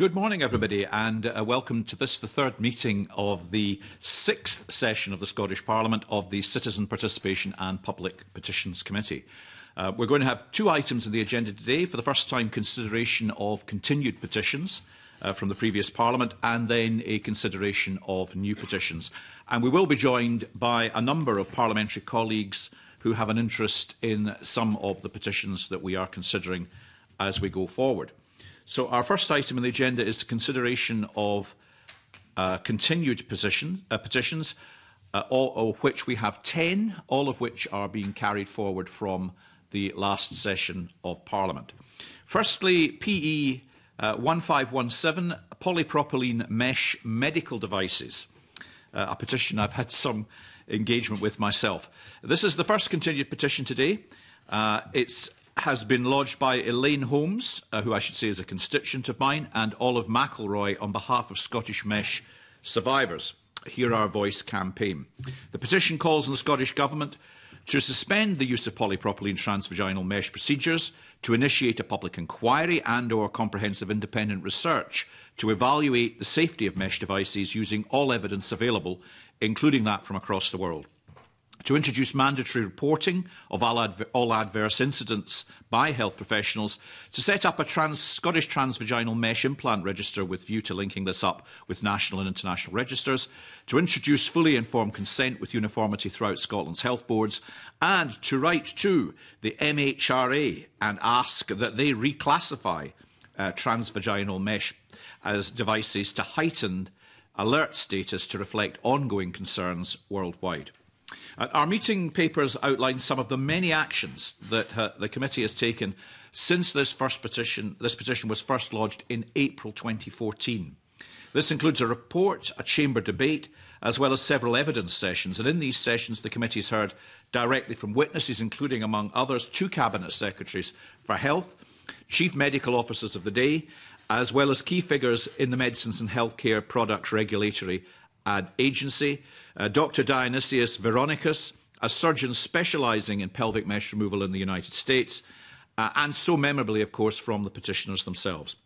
Good morning, everybody, and uh, welcome to this, the third meeting of the sixth session of the Scottish Parliament of the Citizen Participation and Public Petitions Committee. Uh, we're going to have two items on the agenda today. For the first time, consideration of continued petitions uh, from the previous Parliament, and then a consideration of new petitions. And we will be joined by a number of parliamentary colleagues who have an interest in some of the petitions that we are considering as we go forward. So our first item on the agenda is the consideration of uh, continued position, uh, petitions, uh, all of which we have 10, all of which are being carried forward from the last session of Parliament. Firstly, PE uh, 1517, polypropylene mesh medical devices, uh, a petition I've had some engagement with myself. This is the first continued petition today. Uh, it's has been lodged by Elaine Holmes, uh, who I should say is a constituent of mine, and Olive McElroy on behalf of Scottish Mesh survivors. Hear Our Voice campaign. The petition calls on the Scottish Government to suspend the use of polypropylene transvaginal mesh procedures, to initiate a public inquiry and or comprehensive independent research to evaluate the safety of mesh devices using all evidence available, including that from across the world. to introduce mandatory reporting of all, adver all, adverse incidents by health professionals, to set up a trans Scottish transvaginal mesh implant register with view to linking this up with national and international registers, to introduce fully informed consent with uniformity throughout Scotland's health boards, and to write to the MHRA and ask that they reclassify uh, transvaginal mesh as devices to heighten alert status to reflect ongoing concerns worldwide. Our meeting papers outline some of the many actions that uh, the committee has taken since this first petition, this petition was first lodged in April 2014. This includes a report, a chamber debate, as well as several evidence sessions. And in these sessions, the committee has heard directly from witnesses, including, among others, two cabinet secretaries for health, chief medical officers of the day, as well as key figures in the medicines and healthcare products regulatory Agency, uh, Dr. Dionysius Veronicus, a surgeon specializing in pelvic mesh removal in the United States, uh, and so memorably, of course, from the petitioners themselves.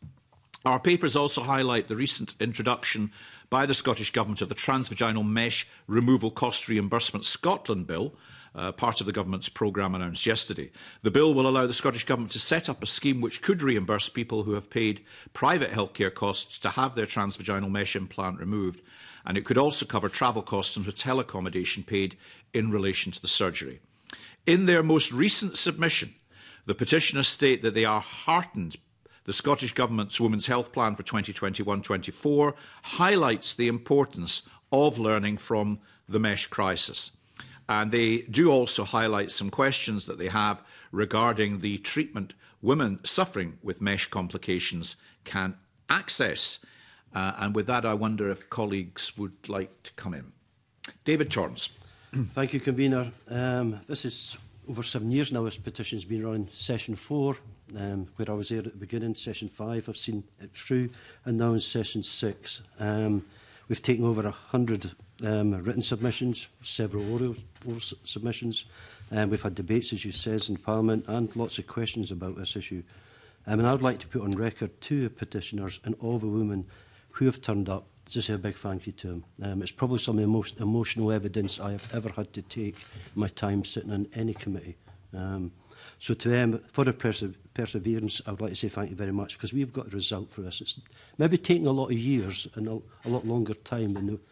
Our papers also highlight the recent introduction by the Scottish Government of the Transvaginal Mesh Removal Cost Reimbursement Scotland Bill, uh, part of the government's programme announced yesterday. The bill will allow the Scottish Government to set up a scheme which could reimburse people who have paid private healthcare costs to have their transvaginal mesh implant removed and it could also cover travel costs and hotel accommodation paid in relation to the surgery. In their most recent submission, the petitioners state that they are heartened the Scottish Government's Women's Health Plan for 2021 24 highlights the importance of learning from the mesh crisis. And they do also highlight some questions that they have regarding the treatment women suffering with mesh complications can access. Uh, and with that, I wonder if colleagues would like to come in. David Chorns. Thank you, Convener. Um, this is over seven years now this petition's been running. Session four, um, where I was there at the beginning, session five, I've seen it through, and now in session six. Um, we've taken over 100 um, written submissions, several oral, oral submissions. Um, we've had debates, as you says, in Parliament and lots of questions about this issue. Um, and I would like to put on record to the petitioners and all the women who have turned up, to say a big thank you to them. Um, it's probably some of the most emotional evidence I have ever had to take my time sitting on any committee. Um, so to them, um, for their perse perseverance, would like to say thank you very much because we've got a result for us. It's maybe taking a lot of years and a, a lot longer time than the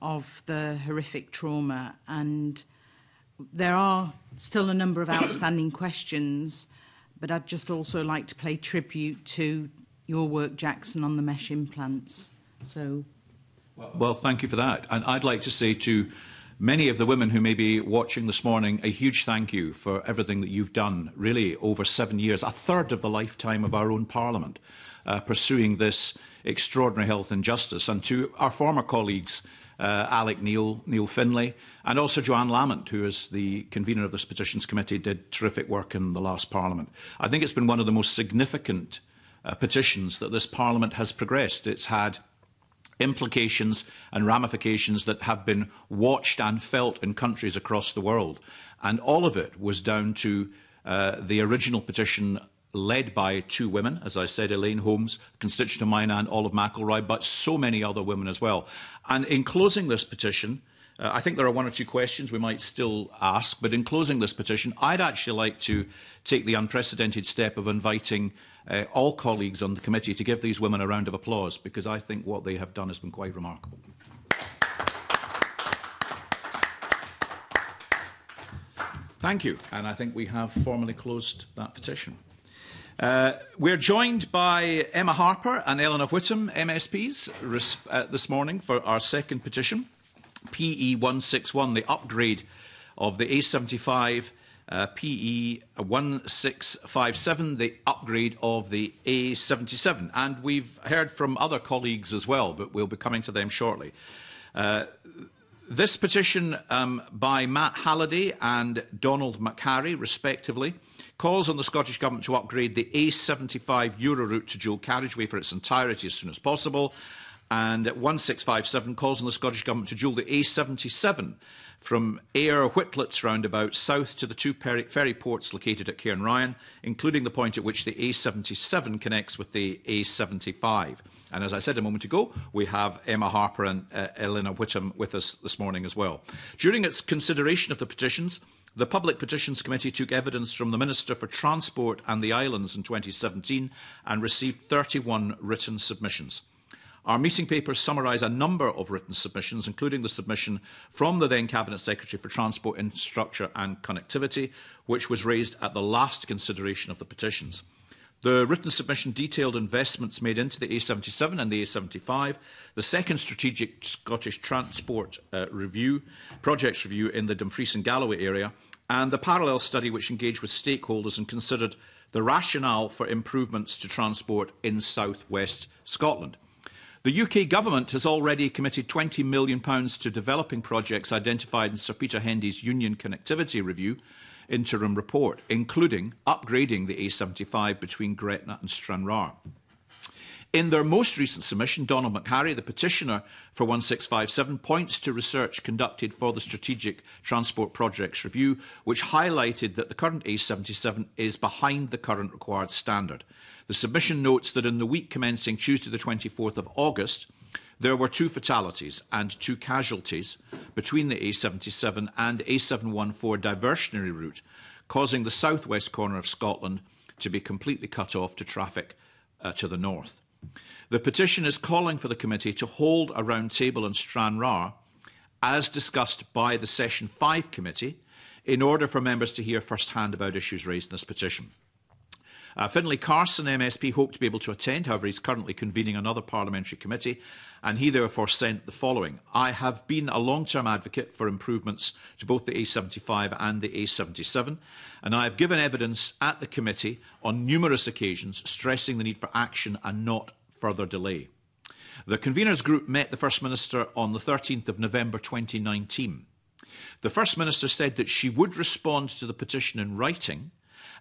of the horrific trauma and there are still a number of outstanding questions but I'd just also like to pay tribute to your work Jackson on the mesh implants so well, well thank you for that and I'd like to say to many of the women who may be watching this morning, a huge thank you for everything that you've done, really, over seven years, a third of the lifetime of our own Parliament, uh, pursuing this extraordinary health and justice. And to our former colleagues, uh, Alec Neil, Neil Finlay, and also Joanne Lamont, who is the convener of this Petitions Committee, did terrific work in the last Parliament. I think it's been one of the most significant uh, petitions that this Parliament has progressed. It's had implications and ramifications that have been watched and felt in countries across the world. And all of it was down to uh, the original petition led by two women, as I said, Elaine Holmes, constituent of mine, and Olive McElroy, but so many other women as well. And in closing this petition, uh, I think there are one or two questions we might still ask, but in closing this petition, I'd actually like to take the unprecedented step of inviting uh, all colleagues on the committee to give these women a round of applause because I think what they have done has been quite remarkable. Thank you. And I think we have formally closed that petition. Uh, we're joined by Emma Harper and Eleanor Whittam, MSPs, uh, this morning for our second petition, PE161, the upgrade of the A75 uh, PE 1657, the upgrade of the A77. And we've heard from other colleagues as well, but we'll be coming to them shortly. Uh, this petition um, by Matt Halliday and Donald McCarry, respectively, calls on the Scottish Government to upgrade the A75 Euroroute to dual carriageway for its entirety as soon as possible. And 1657 calls on the Scottish Government to dual the A77 from Ayr Whitlett's roundabout south to the two ferry ports located at Cairnryan, including the point at which the A77 connects with the A75. And as I said a moment ago, we have Emma Harper and uh, Elena Whittam with us this morning as well. During its consideration of the petitions, the Public Petitions Committee took evidence from the Minister for Transport and the Islands in 2017 and received 31 written submissions. Our meeting papers summarise a number of written submissions, including the submission from the then Cabinet Secretary for Transport, Infrastructure and Connectivity, which was raised at the last consideration of the petitions. The written submission detailed investments made into the A77 and the A75, the second strategic Scottish transport uh, review, projects review in the Dumfries and Galloway area, and the parallel study which engaged with stakeholders and considered the rationale for improvements to transport in southwest Scotland. The UK government has already committed £20 million to developing projects identified in Sir Peter Hendy's Union Connectivity Review interim report, including upgrading the A75 between Gretna and Stranraer. In their most recent submission, Donald McHarry, the petitioner for 1657, points to research conducted for the Strategic Transport Projects Review, which highlighted that the current A77 is behind the current required standard. The submission notes that in the week commencing Tuesday, the 24th of August, there were two fatalities and two casualties between the A77 and A714 diversionary route, causing the southwest corner of Scotland to be completely cut off to traffic uh, to the north. The petition is calling for the committee to hold a roundtable in Stranraer, as discussed by the Session 5 committee, in order for members to hear firsthand about issues raised in this petition. Uh, Finlay Carson, MSP, hoped to be able to attend. However, he's currently convening another parliamentary committee, and he therefore sent the following. I have been a long-term advocate for improvements to both the A75 and the A77, and I have given evidence at the committee on numerous occasions stressing the need for action and not further delay. The conveners group met the First Minister on the 13th of November 2019. The First Minister said that she would respond to the petition in writing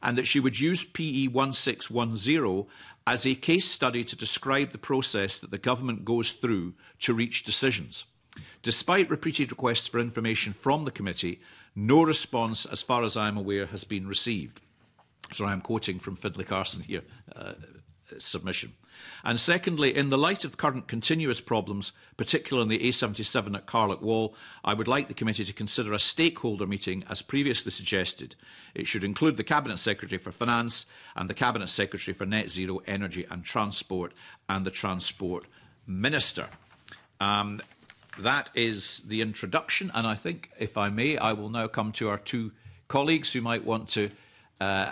and that she would use PE 1610 as a case study to describe the process that the government goes through to reach decisions. Despite repeated requests for information from the committee, no response, as far as I'm aware, has been received. Sorry, I'm quoting from Fidley Carson here, uh, uh, submission. And secondly, in the light of current continuous problems, particularly in the A77 at Carlock Wall, I would like the committee to consider a stakeholder meeting as previously suggested. It should include the Cabinet Secretary for Finance and the Cabinet Secretary for Net Zero Energy and Transport and the Transport Minister. Um, that is the introduction, and I think, if I may, I will now come to our two colleagues who might want to uh,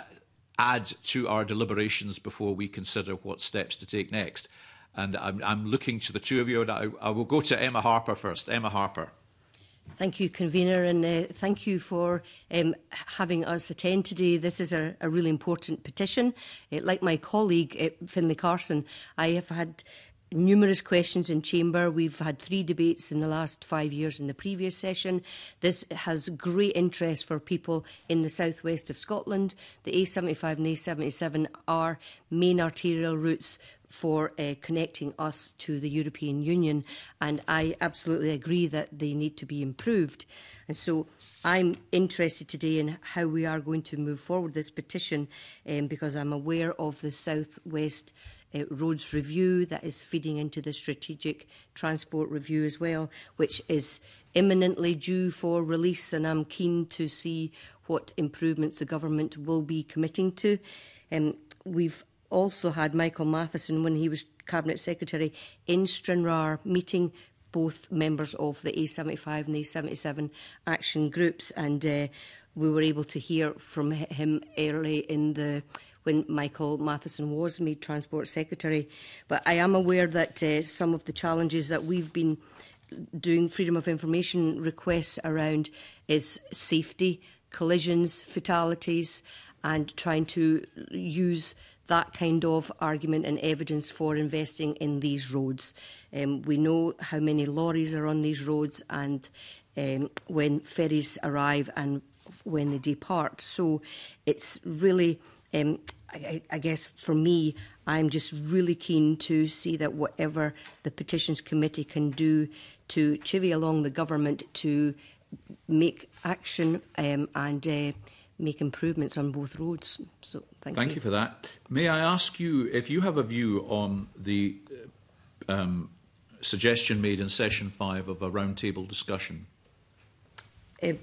add to our deliberations before we consider what steps to take next. And I'm, I'm looking to the two of you, and I, I will go to Emma Harper first. Emma Harper. Thank you, convener, and uh, thank you for um, having us attend today. This is a, a really important petition. Uh, like my colleague uh, Finlay Carson, I have had numerous questions in chamber. We've had three debates in the last five years in the previous session. This has great interest for people in the southwest of Scotland. The A75 and A77 are main arterial routes for uh, connecting us to the European Union, and I absolutely agree that they need to be improved. And so I'm interested today in how we are going to move forward this petition um, because I'm aware of the southwest. West uh, roads review that is feeding into the strategic transport review as well, which is imminently due for release. And I'm keen to see what improvements the government will be committing to. Um, we've also had Michael Matheson, when he was Cabinet Secretary, in Stranraer meeting both members of the A75 and the A77 action groups. And uh, we were able to hear from him early in the when Michael Matheson was made Transport Secretary. But I am aware that uh, some of the challenges that we've been doing freedom of information requests around is safety, collisions, fatalities, and trying to use that kind of argument and evidence for investing in these roads. Um, we know how many lorries are on these roads and um, when ferries arrive and when they depart. So it's really um, I, I guess for me, I'm just really keen to see that whatever the Petitions Committee can do to chivvy along the government to make action um, and uh, make improvements on both roads. So thank, thank you. you for that. May I ask you if you have a view on the eh, um, suggestion made in session five of a roundtable discussion? Uh,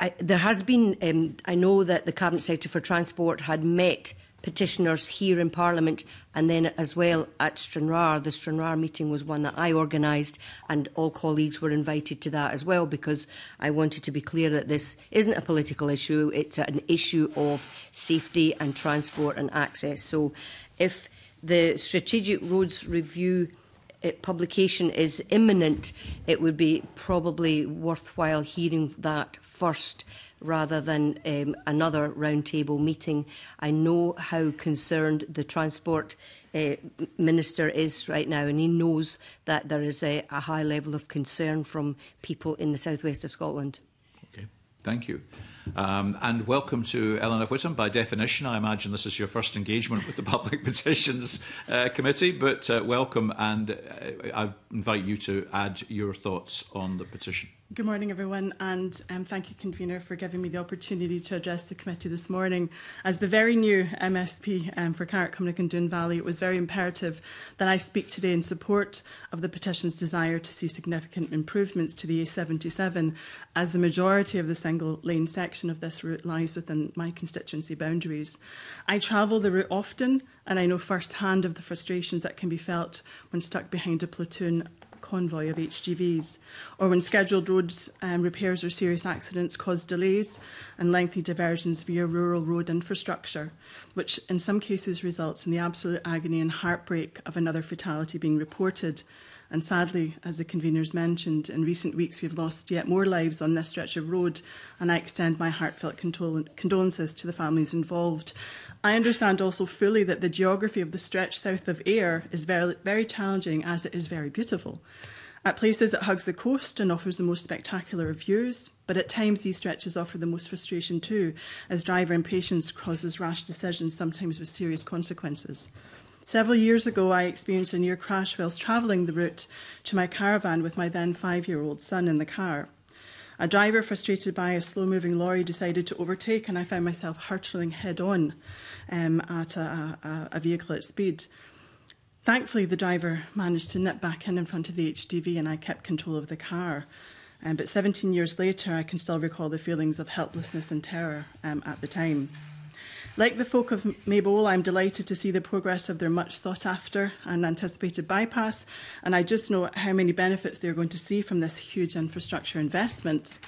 I, there has been, um, I know that the Cabinet Secretary for Transport had met petitioners here in Parliament and then as well at Stranraer. The Stranraer meeting was one that I organised and all colleagues were invited to that as well because I wanted to be clear that this isn't a political issue, it's an issue of safety and transport and access. So if the Strategic Roads Review it, publication is imminent, it would be probably worthwhile hearing that first rather than um, another roundtable meeting. I know how concerned the Transport uh, Minister is right now, and he knows that there is a, a high level of concern from people in the southwest of Scotland. Thank you. Um, and welcome to Eleanor Whittam. By definition, I imagine this is your first engagement with the Public Petitions uh, Committee, but uh, welcome, and uh, I invite you to add your thoughts on the petition. Good morning, everyone, and um, thank you, Convener, for giving me the opportunity to address the committee this morning. As the very new MSP um, for Carrick, Cumnock and Doon Valley, it was very imperative that I speak today in support of the petition's desire to see significant improvements to the A77, as the majority of the single-lane section of this route lies within my constituency boundaries. I travel the route often, and I know firsthand of the frustrations that can be felt when stuck behind a platoon convoy of HGVs, or when scheduled roads um, repairs or serious accidents cause delays and lengthy diversions via rural road infrastructure, which in some cases results in the absolute agony and heartbreak of another fatality being reported And sadly, as the conveners mentioned, in recent weeks we've lost yet more lives on this stretch of road, and I extend my heartfelt condolences to the families involved. I understand also fully that the geography of the stretch south of Ayr is very, very challenging as it is very beautiful. At places, it hugs the coast and offers the most spectacular views, but at times these stretches offer the most frustration too, as driver impatience causes rash decisions, sometimes with serious consequences. Several years ago, I experienced a near crash whilst travelling the route to my caravan with my then five year old son in the car. A driver, frustrated by a slow moving lorry, decided to overtake, and I found myself hurtling head on um, at a, a, a, vehicle at speed. Thankfully, the driver managed to nip back in in front of the HDV, and I kept control of the car. Um, but 17 years later, I can still recall the feelings of helplessness and terror um, at the time. Like the folk of Maybole, I'm delighted to see the progress of their much sought after and anticipated bypass, and I just know how many benefits they're going to see from this huge infrastructure investment.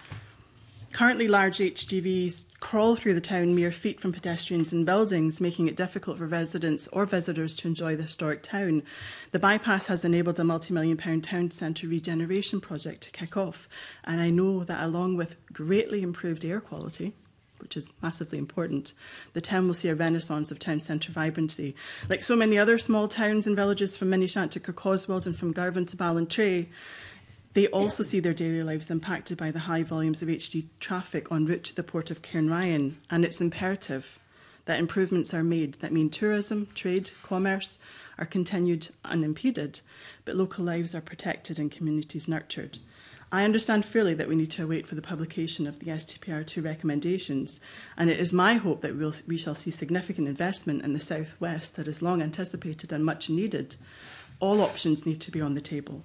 Currently, large HGVs crawl through the town mere feet from pedestrians and buildings, making it difficult for residents or visitors to enjoy the historic town. The bypass has enabled a multi million pound town centre regeneration project to kick off, and I know that along with greatly improved air quality, which is massively important, the town will see a renaissance of town centre vibrancy. Like so many other small towns and villages from Minishant to Kirkoswald and from Garvin to Ballintray, they also see their daily lives impacted by the high volumes of HD traffic en route to the port of Cairnryan, and it's imperative that improvements are made that mean tourism, trade, commerce are continued unimpeded, but local lives are protected and communities nurtured. I understand fully that we need to await for the publication of the STPR2 recommendations, and it is my hope that we'll, we shall see significant investment in the southwest that is long anticipated and much needed. All options need to be on the table,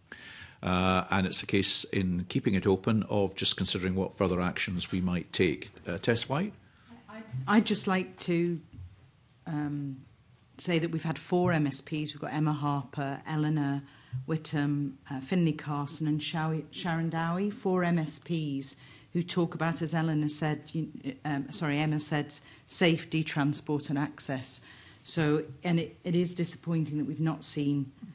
Uh, and it's a case in keeping it open of just considering what further actions we might take. Uh, Tess White? I'd just like to um, say that we've had four MSPs. We've got Emma Harper, Eleanor Whittam, uh, Finley Carson and Sharon Dowie, four MSPs who talk about, as Eleanor said, you, um, sorry, Emma said, safety, transport and access. So, and it, it is disappointing that we've not seen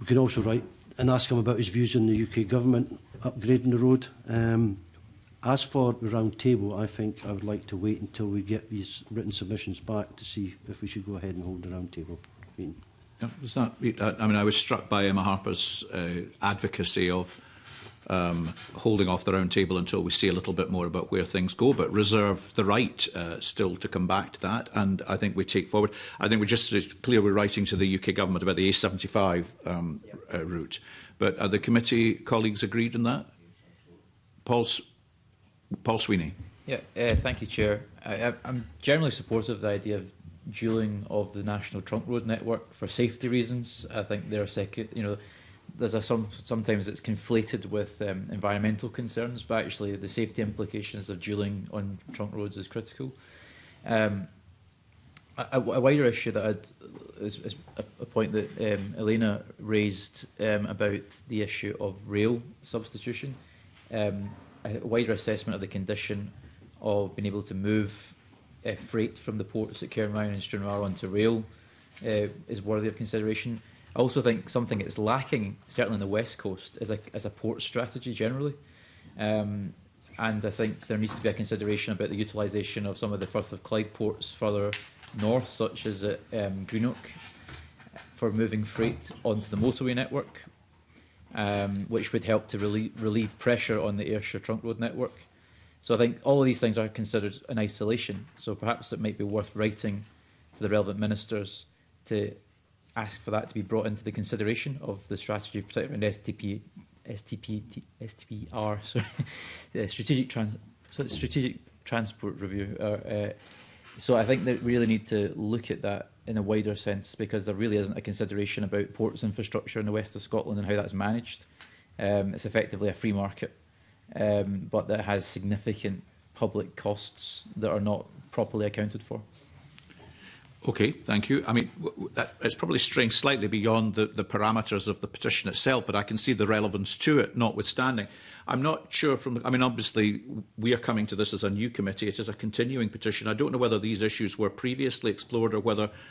we can also write and ask him about his views on the UK government upgrading the road. Um, as for the round table, I think I would like to wait until we get these written submissions back to see if we should go ahead and hold the round table meeting. Yeah, was that, I mean, I was struck by Emma Harper's uh, advocacy of um, holding off their own table until we see a little bit more about where things go, but reserve the right uh, still to come back to that. And I think we take forward. I think we're just clear we're writing to the UK government about the A75 um, yeah. uh, route. But are the committee colleagues agreed on that? Paul, Paul Sweeney. Yeah, uh, thank you, Chair. I, I'm generally supportive of the idea of dueling of the national trunk road network for safety reasons. I think they're second, you know, there's a some sometimes it's conflated with um, environmental concerns, but actually the safety implications of dueling on trunk roads is critical. Um, a, a, wider issue that I'd, is, is a, point that um, Elena raised um, about the issue of rail substitution, um, a wider assessment of the condition of being able to move uh, freight from the ports at Cairnryan and Stranraer onto rail uh, is worthy of consideration I also think something that's lacking, certainly in the West Coast, is a, is a port strategy generally. Um, and I think there needs to be a consideration about the utilisation of some of the Firth of Clyde ports further north, such as at um, Greenock, for moving freight onto the motorway network, um, which would help to relieve pressure on the Ayrshire trunk road network. So I think all of these things are considered in isolation. So perhaps it might be worth writing to the relevant ministers to ask for that to be brought into the consideration of the strategy of and STP, STP, T, STPR, sorry, the uh, strategic trans, so strategic transport review. Or, uh, so I think that we really need to look at that in a wider sense because there really isn't a consideration about ports infrastructure in the west of Scotland and how that's managed. Um, it's effectively a free market, um, but that has significant public costs that are not properly accounted for. Okay, thank you. I mean, that, it's probably straying slightly beyond the, the parameters of the petition itself, but I can see the relevance to it, notwithstanding. I'm not sure from, I mean, obviously, we are coming to this as a new committee. It is a continuing petition. I don't know whether these issues were previously explored or whether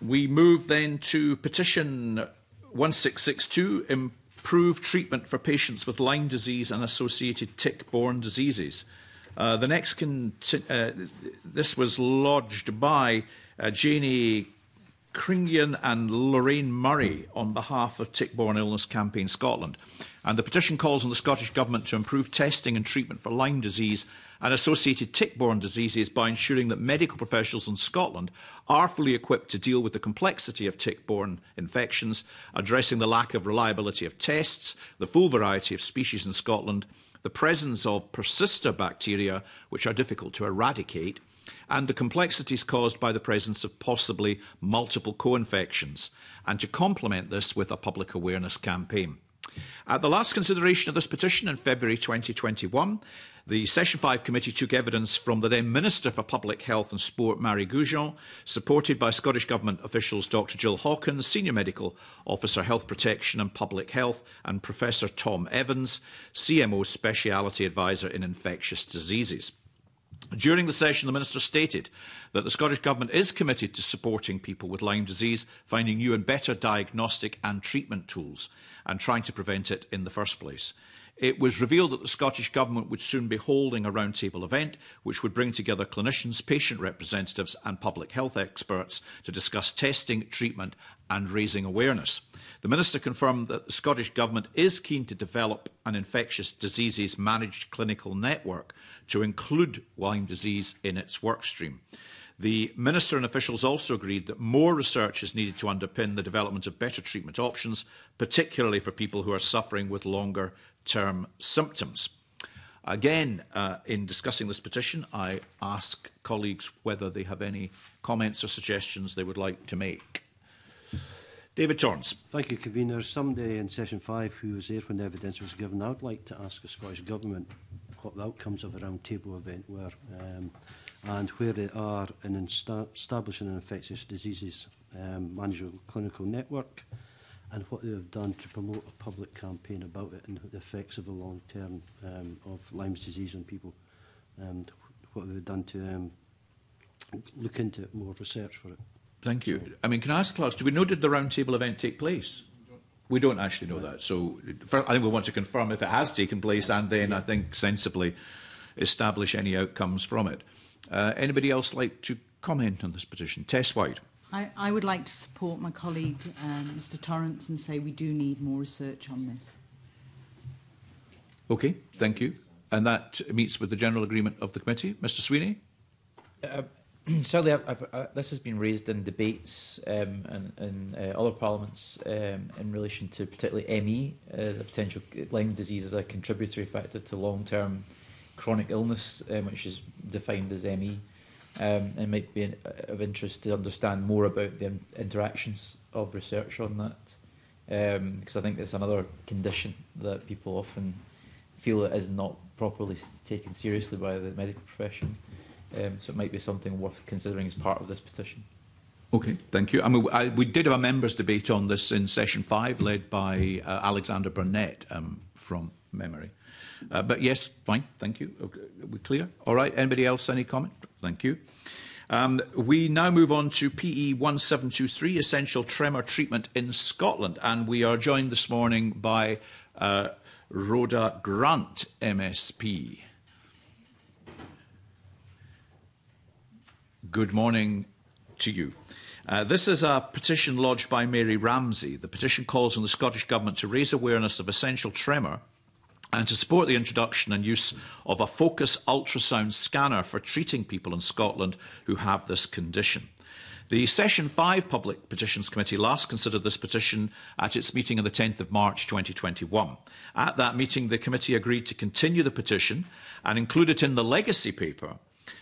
We move then to petition 1662, improve treatment for patients with Lyme disease and associated tick-borne diseases. Uh, the next, uh, this was lodged by uh, Janie Kringian and Lorraine Murray on behalf of Tick-Borne Illness Campaign Scotland. And the petition calls on the Scottish Government to improve testing and treatment for Lyme disease and associated tick-borne diseases by ensuring that medical professionals in Scotland are fully equipped to deal with the complexity of tick-borne infections, addressing the lack of reliability of tests, the full variety of species in Scotland, the presence of persista bacteria, which are difficult to eradicate, and the complexities caused by the presence of possibly multiple co-infections, and to complement this with a public awareness campaign. At the last consideration of this petition in February 2021, the Session 5 committee took evidence from the then Minister for Public Health and Sport, Marie Goujon, supported by Scottish Government officials Dr Jill Hawkins, Senior Medical Officer Health Protection and Public Health, and Professor Tom Evans, CMO Speciality Advisor in Infectious Diseases. During the session, the Minister stated that the Scottish Government is committed to supporting people with Lyme disease, finding new and better diagnostic and treatment tools, and trying to prevent it in the first place. It was revealed that the Scottish Government would soon be holding a roundtable event, which would bring together clinicians, patient representatives, and public health experts to discuss testing, treatment, and raising awareness. The Minister confirmed that the Scottish Government is keen to develop an infectious diseases managed clinical network to include Lyme disease in its workstream. The Minister and officials also agreed that more research is needed to underpin the development of better treatment options, particularly for people who are suffering with longer term symptoms. Again, uh, in discussing this petition, I ask colleagues whether they have any comments or suggestions they would like to make. David Torrance. Thank you, Convener. Someday in Session 5 who was there when the evidence was given, I would like to ask the Scottish Government what the outcomes of a roundtable event were um, and where they are in establishing an infectious diseases um, manageable clinical network and what they have done to promote a public campaign about it and the effects of the long term um, of Lyme's disease on people. And um, what they've done to um, look into it, more research for it. Thank you. So, I mean, can I ask, Clarks, do we know did the roundtable event take place? We don't actually know that. So I think we want to confirm if it has taken place and then I think sensibly establish any outcomes from it. Uh, anybody else like to comment on this petition? Test White. I, I would like to support my colleague, um, Mr. Torrance, and say we do need more research on this. Okay, thank you. And that meets with the general agreement of the committee. Mr. Sweeney? Uh, certainly, I've, I've, uh, this has been raised in debates um, and, in uh, other parliaments um, in relation to particularly ME as a potential Lyme disease as a contributory factor to long-term chronic illness, um, which is defined as ME. Um, it might be of interest to understand more about the interactions of research on that, because um, I think that's another condition that people often feel it is not properly taken seriously by the medical profession. Um, so it might be something worth considering as part of this petition. Okay, thank you. I mean, I, we did have a members' debate on this in session five, led by uh, Alexander Burnett um, from memory. Uh, but yes, fine, thank you. Okay, we clear? All right, anybody else, any comment? Thank you. Um, we now move on to PE 1723, essential tremor treatment in Scotland. And we are joined this morning by uh, Rhoda Grant, MSP. Good morning to you. Uh, this is a petition lodged by Mary Ramsey. The petition calls on the Scottish Government to raise awareness of essential tremor and to support the introduction and use of a focus ultrasound scanner for treating people in Scotland who have this condition. The Session 5 Public Petitions Committee last considered this petition at its meeting on the 10th of March 2021. At that meeting, the committee agreed to continue the petition and include it in the legacy paper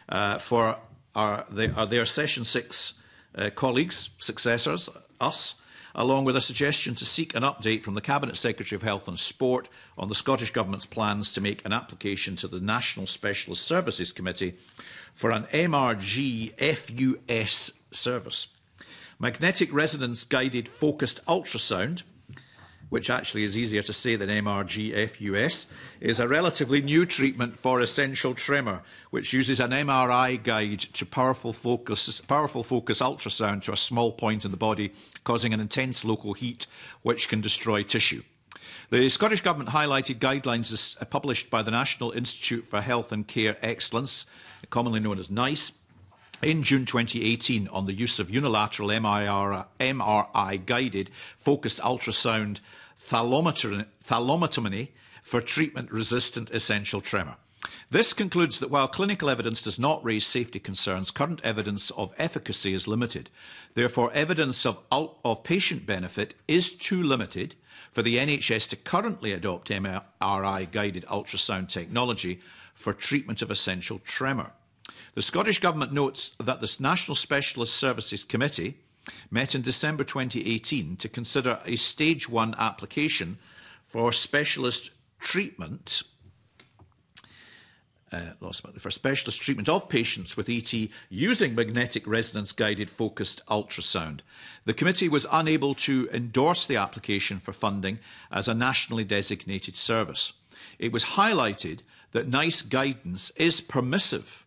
uh, for our, their, uh, their Session 6 uh, colleagues, successors, us, along with a suggestion to seek an update from the Cabinet Secretary of Health and Sport on the Scottish Government's plans to make an application to the National Specialist Services Committee for an MRG FUS service. Magnetic resonance guided focused ultrasound which actually is easier to say than MRGFUS, is a relatively new treatment for essential tremor, which uses an MRI guide to powerful focus, powerful focus ultrasound to a small point in the body, causing an intense local heat which can destroy tissue. The Scottish Government highlighted guidelines uh, published by the National Institute for Health and Care Excellence, commonly known as NICE, in June 2018 on the use of unilateral MRI, MRI guided focused ultrasound thalomotomy for treatment resistant essential tremor. This concludes that while clinical evidence does not raise safety concerns, current evidence of efficacy is limited. Therefore, evidence of, of patient benefit is too limited for the NHS to currently adopt MRI guided ultrasound technology for treatment of essential tremor. The Scottish Government notes that the National Specialist Services Committee met in December 2018 to consider a stage one application for specialist treatment uh, lost for specialist treatment of patients with ET using magnetic resonance guided focused ultrasound. The committee was unable to endorse the application for funding as a nationally designated service. It was highlighted that NICE guidance is permissive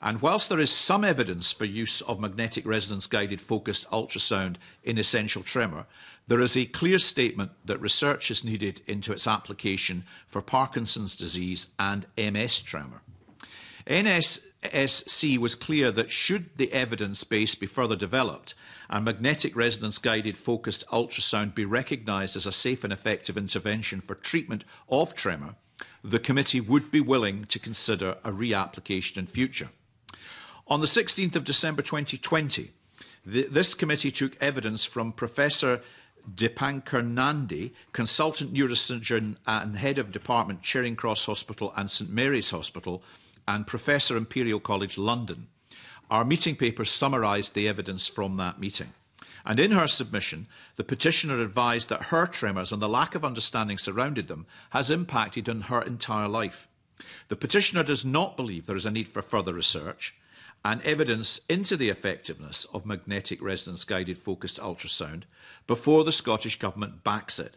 And whilst there is some evidence for use of magnetic resonance guided focused ultrasound in essential tremor, there is a clear statement that research is needed into its application for Parkinson's disease and MS tremor. NSSC was clear that should the evidence base be further developed and magnetic resonance guided focused ultrasound be recognised as a safe and effective intervention for treatment of tremor, the committee would be willing to consider a reapplication in future. On the 16th of December 2020, the, this committee took evidence from Professor Dipankar Nandi, consultant neurosurgeon and head of department Charing Cross Hospital and St Mary's Hospital, and Professor Imperial College London. Our meeting paper summarised the evidence from that meeting. And in her submission, the petitioner advised that her tremors and the lack of understanding surrounded them has impacted on her entire life. The petitioner does not believe there is a need for further research and evidence into the effectiveness of magnetic resonance guided focused ultrasound before the Scottish Government backs it,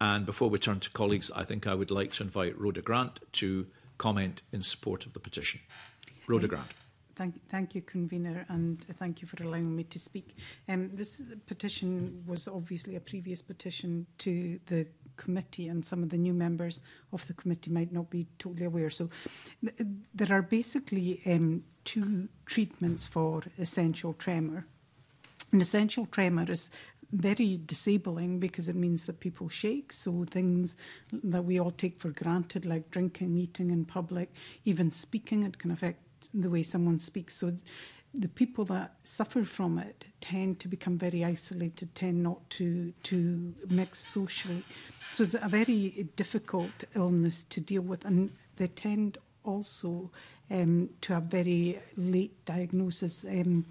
And before we turn to colleagues, I think I would like to invite Rhoda Grant to comment in support of the petition. Rhoda Grant. Thank, thank you, convener, and thank you for allowing me to speak. Um, this petition was obviously a previous petition to the committee and some of the new members of the committee might not be totally aware. So th there are basically um, two treatments for essential tremor. An essential tremor is very disabling because it means that people shake. So things that we all take for granted, like drinking, eating in public, even speaking, it can affect the way someone speaks. So the people that suffer from it tend to become very isolated, tend not to to mix socially. So it's a very difficult illness to deal with, and they tend also um, to have very late diagnosis. Um,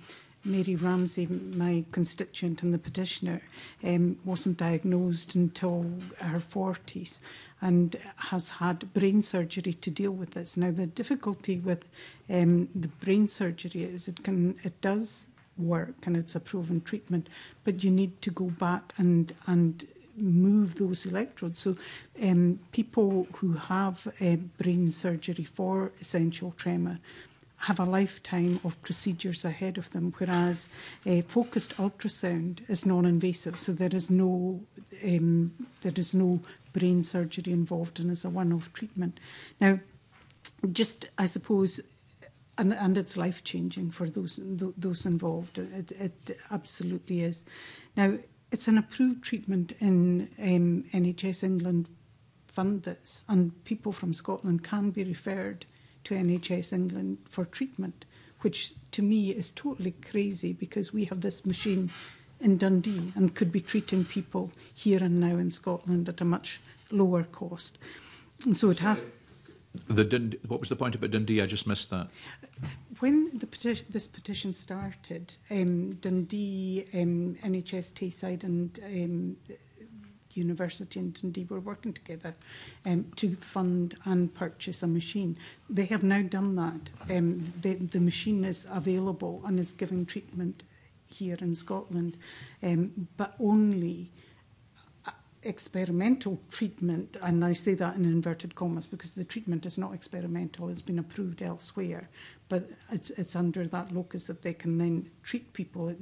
Mary Ramsey, my constituent and the petitioner, um, wasn't diagnosed until her 40s and has had brain surgery to deal with this. Now, the difficulty with um, the brain surgery is it can it does work and it's a proven treatment, but you need to go back and and move those electrodes. So, um, people who have uh, brain surgery for essential tremor have a lifetime of procedures ahead of them, whereas uh, focused ultrasound is non-invasive, so there is no um, there is no brain surgery involved, and it's a one-off treatment. Now, just I suppose. And, and it's life changing for those those involved. It, it absolutely is. Now, it's an approved treatment in um, NHS England fund this, and people from Scotland can be referred to NHS England for treatment, which to me is totally crazy because we have this machine in Dundee and could be treating people here and now in Scotland at a much lower cost. And so it has. The Dund- what was the point about Dundee? I just missed that when the peti this petition started, um, Dundee, um, NHS Tayside, and um, University in Dundee were working together um, to fund and purchase a machine. They have now done that. Um, the, the machine is available and is giving treatment here in Scotland, um, but only experimental treatment, and I say that in inverted commas because the treatment is not experimental, it's been approved elsewhere, but it's, it's under that locus that they can then treat people.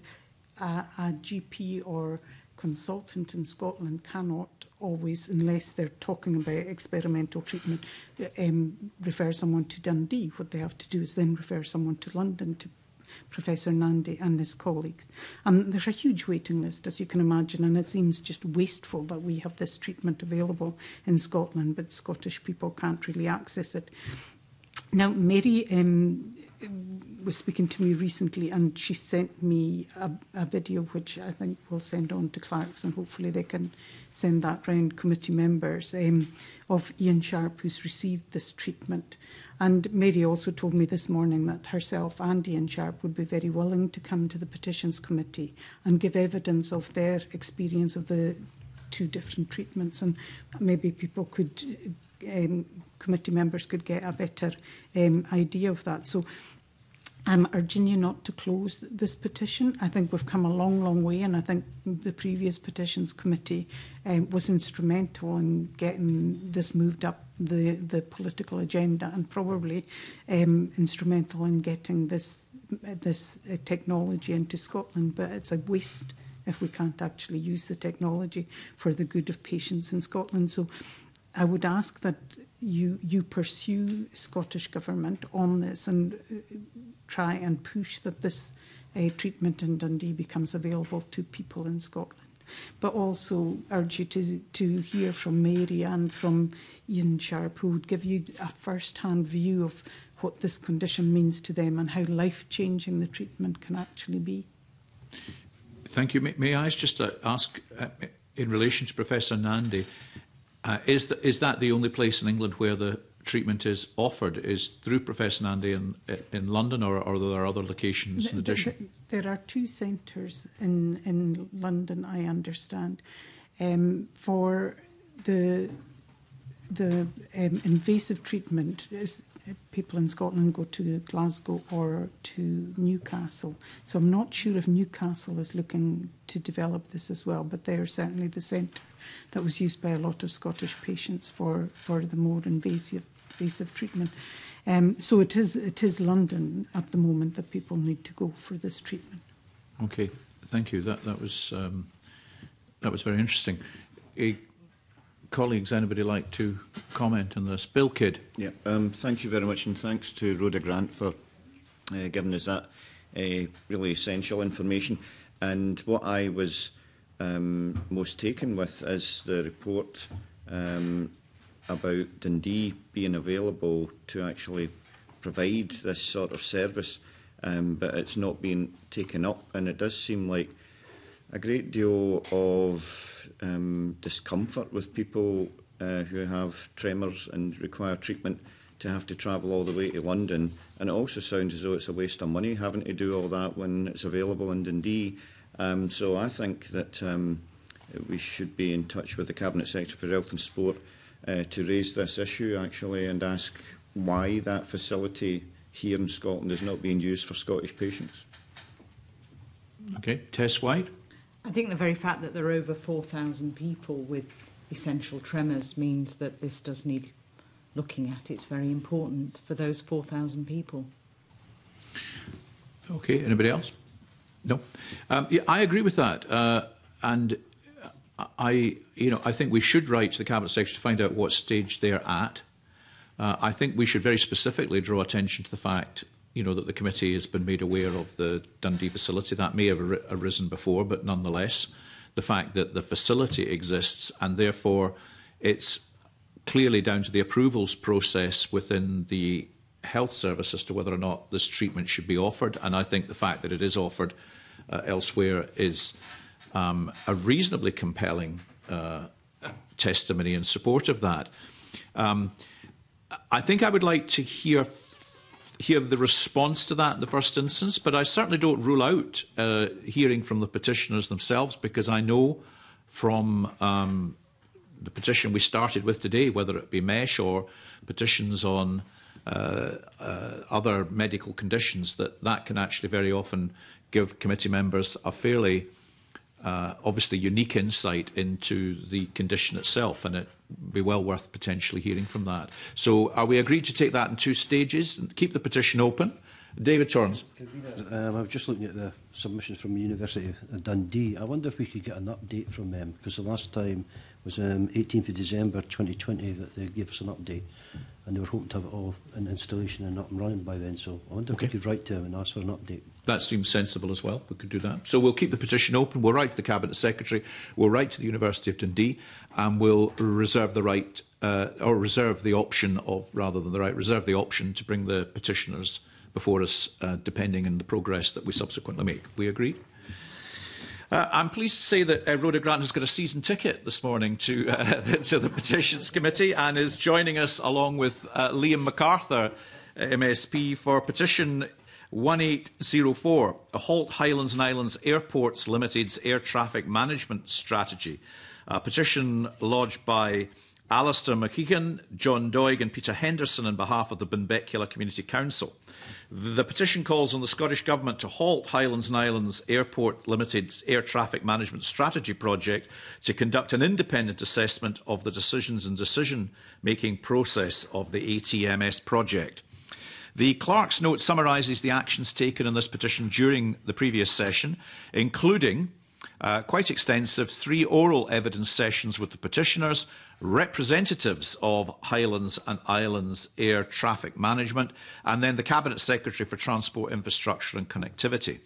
A, a, GP or consultant in Scotland cannot always, unless they're talking about experimental treatment, um, refer someone to Dundee. What they have to do is then refer someone to London to Professor Nandi and his colleagues. And there's a huge waiting list, as you can imagine, and it seems just wasteful that we have this treatment available in Scotland, but Scottish people can't really access it. Now, Mary um, was speaking to me recently and she sent me a, a video which I think we'll send on to Clarks and hopefully they can send that round committee members um, of Ian Sharp who's received this treatment And Mary also told me this morning that herself and Sharp would be very willing to come to the Petitions Committee and give evidence of their experience of the two different treatments, and maybe people could, um, committee members could get a better um, idea of that. So I'm urging you not to close this petition. I think we've come a long, long way, and I think the previous petitions committee um, was instrumental in getting this moved up the, the political agenda and probably um, instrumental in getting this, this uh, technology into Scotland. But it's a waste if we can't actually use the technology for the good of patients in Scotland. So I would ask that you you pursue Scottish government on this and uh, try and push that this uh, treatment in Dundee becomes available to people in Scotland. But also urge you to, to hear from Mary and from Ian Sharp, who would give you a first hand view of what this condition means to them and how life changing the treatment can actually be. Thank you. May, may I just uh, ask, uh, in relation to Professor Nandi, uh, is, the, is that the only place in England where the treatment is offered is through Professor Andy in, in London or, or there are other locations in addition? There are two centres in, in London, I understand, um, for the the um, invasive treatment is people in Scotland go to Glasgow or to Newcastle. So I'm not sure if Newcastle is looking to develop this as well, but they are certainly the centre that was used by a lot of Scottish patients for, for the more invasive piece of treatment. Um, so it is, it is London at the moment that people need to go for this treatment. Okay, thank you. That, that, was, um, that was very interesting. A, eh, colleagues, anybody like to comment on this? Bill Kidd. Yeah, um, thank you very much, and thanks to Rhoda Grant for uh, giving us that uh, really essential information. And what I was um, most taken with is the report um, about Dundee being available to actually provide this sort of service, um, but it's not being taken up. And it does seem like a great deal of um, discomfort with people uh, who have tremors and require treatment to have to travel all the way to London. And it also sounds as though it's a waste of money having to do all that when it's available in Dundee. Um, so I think that um, we should be in touch with the Cabinet Secretary for Health and Sport uh, to raise this issue actually and ask why that facility here in Scotland is not being used for Scottish patients. Okay, Tess White. I think the very fact that there are over 4,000 people with essential tremors means that this does need looking at. It's very important for those 4,000 people. Okay, anybody else? No. Um, yeah, I agree with that. Uh, and I, you know, I think we should write to the Cabinet Secretary to find out what stage they're at. Uh, I think we should very specifically draw attention to the fact you know, that the committee has been made aware of the Dundee facility. That may have ar arisen before, but nonetheless, the fact that the facility exists and therefore it's clearly down to the approvals process within the health service as to whether or not this treatment should be offered. And I think the fact that it is offered uh, elsewhere is um, a reasonably compelling uh, testimony in support of that. Um, I think I would like to hear hear the response to that in the first instance, but I certainly don't rule out uh, hearing from the petitioners themselves because I know from um, the petition we started with today, whether it be MESH or petitions on uh, uh, other medical conditions, that that can actually very often give committee members a fairly uh, obviously unique insight into the condition itself, and it be well worth potentially hearing from that. So are we agreed to take that in two stages and keep the petition open? David Torrance. Um, I was just looking at the submissions from the University of Dundee. I wonder if we could get an update from them, because the last time was um, 18th of December 2020 that they gave us an update, and they were hoping to have it all in installation and up and running by then. So I wonder okay. if we could write to them and ask for an update. That seems sensible as well. We could do that. So we'll keep the petition open. We'll write to the Cabinet Secretary. We'll write to the University of Dundee and we'll reserve the right uh, or reserve the option of, rather than the right, reserve the option to bring the petitioners before us, uh, depending on the progress that we subsequently make. We agree? Uh, I'm pleased to say that uh, Rhoda Grant has got a season ticket this morning to uh, to the Petitions Committee and is joining us along with uh, Liam MacArthur, MSP, for petition 1804, a Highlands and Islands Airports Limited's air traffic management strategy. A petition lodged by Alistair McKeegan, John Doig, and Peter Henderson on behalf of the Benbecula Community Council. The petition calls on the Scottish Government to halt Highlands and Islands Airport Limited's air traffic management strategy project to conduct an independent assessment of the decisions and decision making process of the ATMS project. The clerk's note summarises the actions taken on this petition during the previous session, including uh, quite extensive three oral evidence sessions with the petitioners, representatives of Highlands and Islands Air Traffic Management, and then the Cabinet Secretary for Transport, Infrastructure and Connectivity.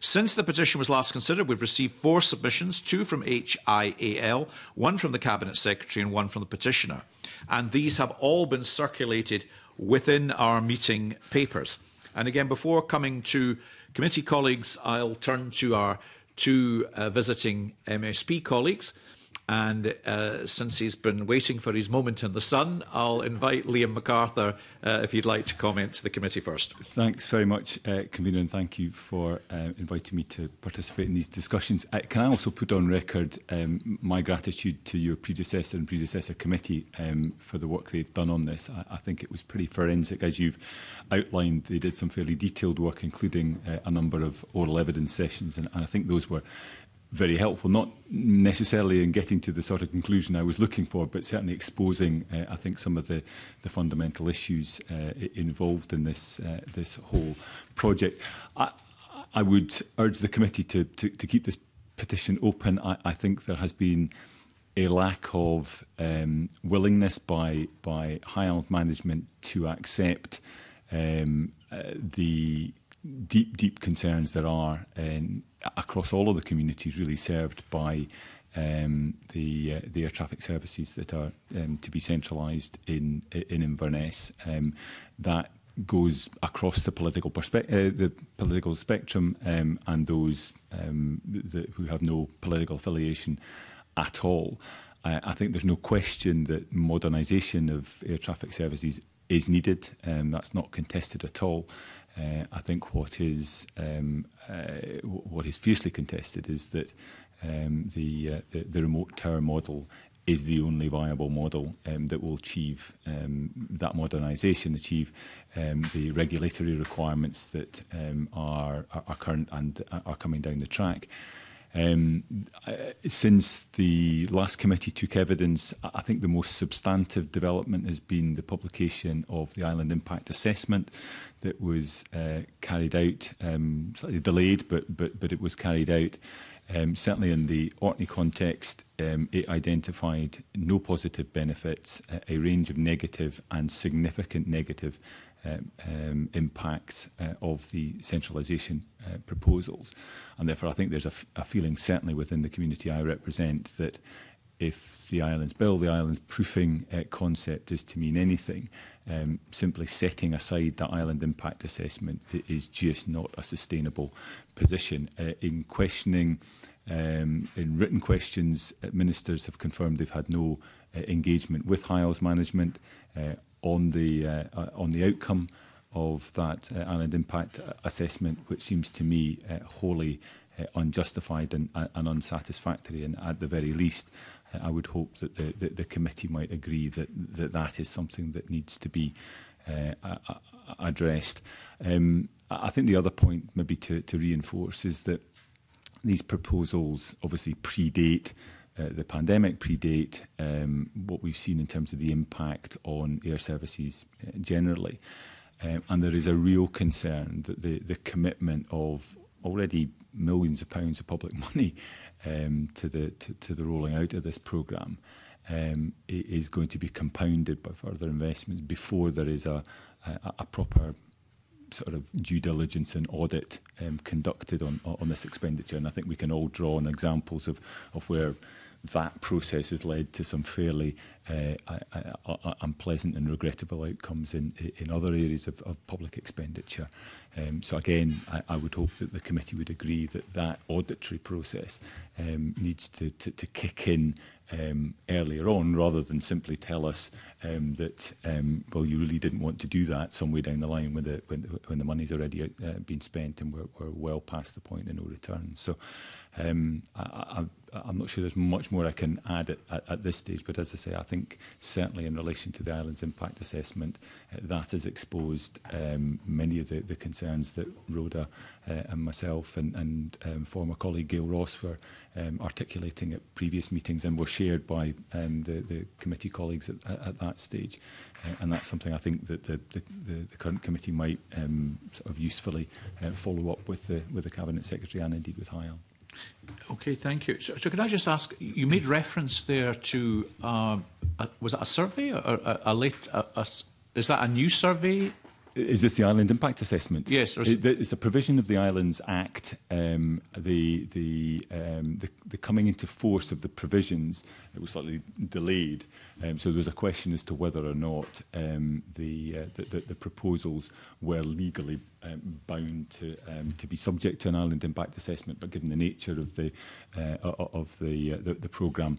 Since the petition was last considered, we've received four submissions, two from HIAL, one from the Cabinet Secretary and one from the petitioner. And these have all been circulated within our meeting papers. And again, before coming to committee colleagues, I'll turn to our two uh, visiting MSP colleagues. And uh, since he's been waiting for his moment in the sun, I'll invite Liam MacArthur uh, if he'd like to comment to the committee first. Thanks very much, uh, Convener, and thank you for uh, inviting me to participate in these discussions. Uh, can I also put on record um, my gratitude to your predecessor and predecessor committee um, for the work they've done on this? I, I think it was pretty forensic, as you've outlined. They did some fairly detailed work, including uh, a number of oral evidence sessions, and, and I think those were very helpful, not necessarily in getting to the sort of conclusion I was looking for, but certainly exposing, uh, I think, some of the, the fundamental issues uh, involved in this uh, this whole project. I, I would urge the committee to, to, to keep this petition open. I, I think there has been a lack of um, willingness by by High Island management to accept um, uh, the deep, deep concerns there are in, across all of the communities really served by um, the uh, the air traffic services that are um, to be centralised in in Inverness. Um, that goes across the political perspe- uh, the political spectrum um, and those um, that, who have no political affiliation at all. I, I think there's no question that modernisation of air traffic services is needed. Um, that's not contested at all. Uh, I think what is um, uh, what is fiercely contested is that um, the, uh, the, the remote tower model is the only viable model um, that will achieve um, that modernisation, achieve um, the regulatory requirements that um, are, are current and uh, are coming down the track. Um, since the last committee took evidence, I think the most substantive development has been the publication of the Island Impact Assessment that was uh, carried out, um, slightly delayed, but, but, but it was carried out. Um, certainly in the Orkney context, um, it identified no positive benefits, a, a range of negative and significant negative um, um, impacts uh, of the centralisation uh, proposals. And therefore, I think there's a, a feeling, certainly within the community I represent, that if the islands bill, the islands proofing uh, concept is to mean anything, um, simply setting aside that island impact assessment is just not a sustainable position. Uh, in questioning, um, in written questions, uh, ministers have confirmed they've had no uh, engagement with high management. Uh, on the uh, uh, on the outcome of that uh, island impact uh, assessment, which seems to me uh, wholly uh, unjustified and, uh, and unsatisfactory. And at the very least, uh, I would hope that the, the, the committee might agree that, that that is something that needs to be uh, addressed. Um, I think the other point maybe to, to reinforce is that these proposals obviously predate uh, the pandemic predate um, what we've seen in terms of the impact on air services uh, generally. Um, and there is a real concern that the, the commitment of already millions of pounds of public money um, to, the, to, to the rolling out of this programme um, is going to be compounded by further investments before there is a, a, a proper sort of due diligence and audit um, conducted on on this expenditure. And I think we can all draw on examples of of where that process has led to some fairly uh, unpleasant and regrettable outcomes in, in other areas of, of public expenditure. Um, so again, I, I would hope that the committee would agree that that auditory process um, needs to, to, to kick in um, earlier on rather than simply tell us um, that, um, well, you really didn't want to do that some way down the line when the, when, when the money's already uh, been spent and we're, we're well past the point of no return. So Um, I, I, I'm not sure there's much more I can add at, at, at, this stage, but as I say, I think certainly in relation to the island's impact assessment, uh, that has exposed um, many of the, the, concerns that Rhoda uh, and myself and, and um, former colleague Gail Ross were um, articulating at previous meetings and were shared by um, the, the, committee colleagues at, at that stage. Uh, and that's something I think that the, the, the current committee might um, sort of usefully uh, follow up with the, with the Cabinet Secretary and indeed with HIAL. Okay, thank you. So, so could I just ask, you made reference there to, uh, a, was it a survey or a, a late, a, a, is that a new survey is this the Island Impact Assessment? Yes. It's a provision of the Islands Act, um, the, the, um, the, the, coming into force of the provisions it was slightly delayed. Um, so there was a question as to whether or not um, the, uh, the, the, proposals were legally um, bound to, um, to be subject to an Island Impact Assessment, but given the nature of the, uh, of the, uh, the, the programme,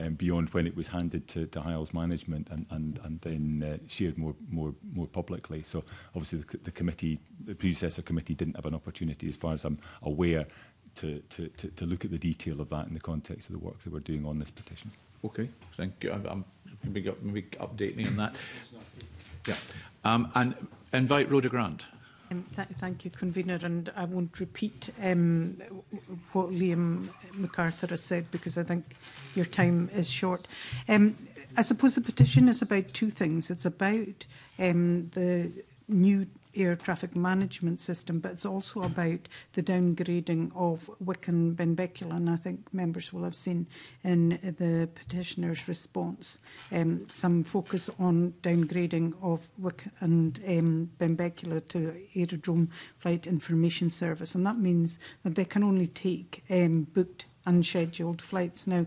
um, beyond when it was handed to, to Hyle's management and, and, and then uh, shared more, more, more publicly. So obviously the, the committee, the predecessor committee didn't have an opportunity, as far as I'm aware, to, to, to, to look at the detail of that in the context of the work that we're doing on this petition. Okay, thank you. I'm, I'm, maybe, maybe update me on that. yeah. Um, and invite Rhoda Grant. Um, th thank you, Convener, and I won't repeat um, what Liam MacArthur has said because I think your time is short. Um, I suppose the petition is about two things. It's about um, the new air traffic management system, but it's also about the downgrading of Wicken Benbecula, and I think members will have seen in the petitioner's response um, some focus on downgrading of Wick and um, Benbecula to Aerodrome Flight Information Service, and that means that they can only take um, booked unscheduled flights now.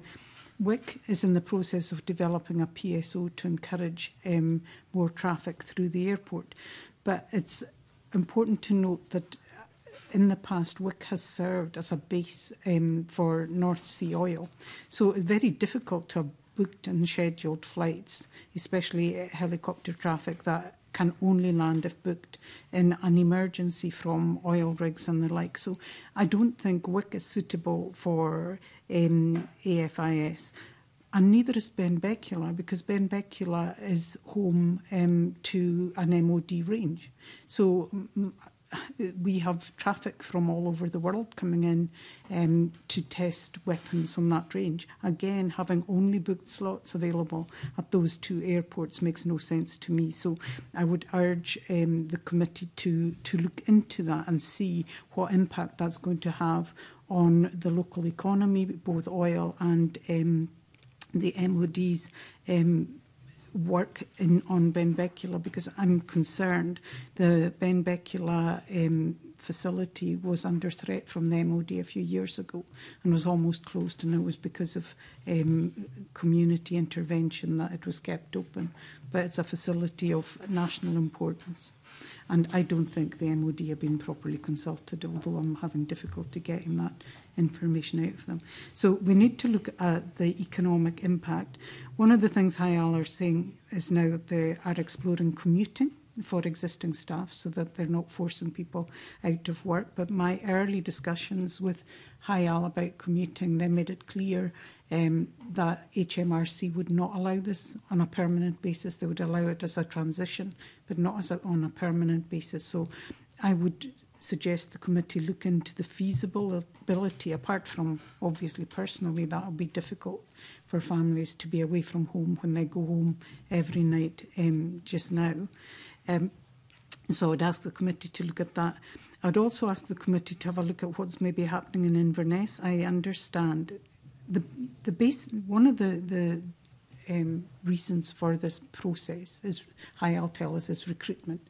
WIC is in the process of developing a PSO to encourage um, more traffic through the airport. But it's important to note that in the past, WIC has served as a base um, for North Sea oil. So it's very difficult to have booked and scheduled flights, especially helicopter traffic that can only land if booked in an emergency from oil rigs and the like. So I don't think WIC is suitable for um, AFIS. and uh, neither is Ben Becula because Ben Becula is home um, to an MOD range. So m- we have traffic from all over the world coming in um, to test weapons on that range. Again, having only booked slots available at those two airports makes no sense to me. So I would urge um, the committee to, to look into that and see what impact that's going to have on the local economy, both oil and um, the MOD's um, work in, on Benbecula because I'm concerned the Benbecula um, facility was under threat from the MOD a few years ago and was almost closed, and it was because of um, community intervention that it was kept open. But it's a facility of national importance. And I don't think the MOD have been properly consulted, although I'm having difficulty getting that information out of them. So we need to look at the economic impact. One of the things Hayal are saying is now that they are exploring commuting for existing staff so that they're not forcing people out of work. But my early discussions with Hayal about commuting, they made it clear um, that HMRC would not allow this on a permanent basis. They would allow it as a transition, but not as a, on a permanent basis. So I would suggest the committee look into the feasibility, apart from obviously personally, that would be difficult for families to be away from home when they go home every night um, just now. Um, so I'd ask the committee to look at that. I'd also ask the committee to have a look at what's maybe happening in Inverness. I understand the the base one of the the um, reasons for this process is high I'll is recruitment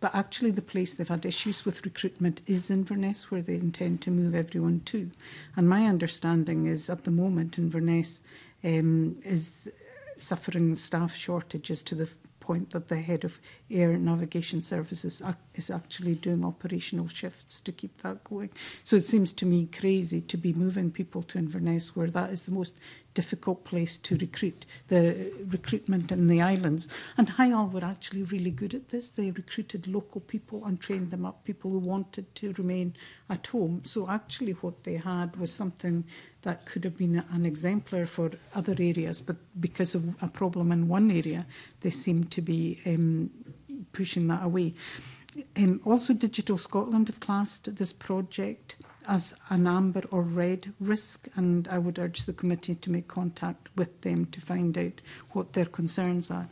But actually, the place they've had issues with recruitment is Inverness, where they intend to move everyone to. And my understanding is at the moment, Inverness um, is suffering staff shortages to the point that the head of air navigation services is actually doing operational shifts to keep that going. So it seems to me crazy to be moving people to Inverness where that is the most difficult place to recruit the recruitment in the islands. And Hyal were actually really good at this. They recruited local people and trained them up, people who wanted to remain at home. So actually what they had was something that could have been an exemplar for other areas, but because of a problem in one area, they seem to be um, pushing that away. Um, also, Digital Scotland have classed this project as an amber or red risk, and I would urge the committee to make contact with them to find out what their concerns are.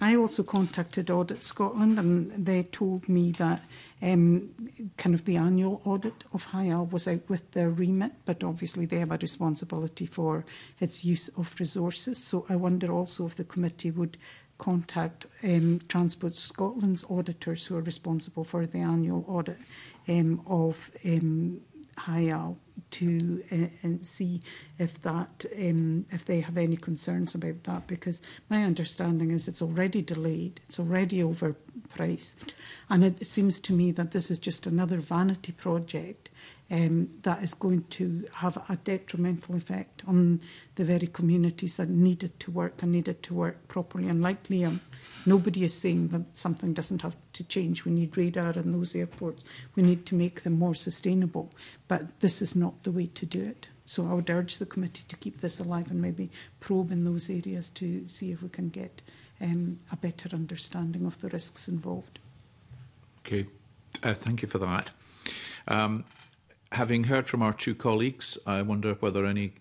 I also contacted Audit Scotland, and they told me that um, kind of the annual audit of Hyal was out with their remit, but obviously they have a responsibility for its use of resources. So I wonder also if the committee would contact um, Transport Scotland's auditors who are responsible for the annual audit um, of um, HIAL to uh, and see if that um, if they have any concerns about that because my understanding is it's already delayed, it's already overpriced, and it seems to me that this is just another vanity project um, that is going to have a detrimental effect on the very communities that needed to work and needed to work properly. And like Liam um, Nobody is saying that something doesn't have to change. We need radar in those airports. We need to make them more sustainable. But this is not the way to do it. So I would urge the committee to keep this alive and maybe probe in those areas to see if we can get um, a better understanding of the risks involved. Okay, uh, thank you for that. Um, having heard from our two colleagues, I wonder whether any,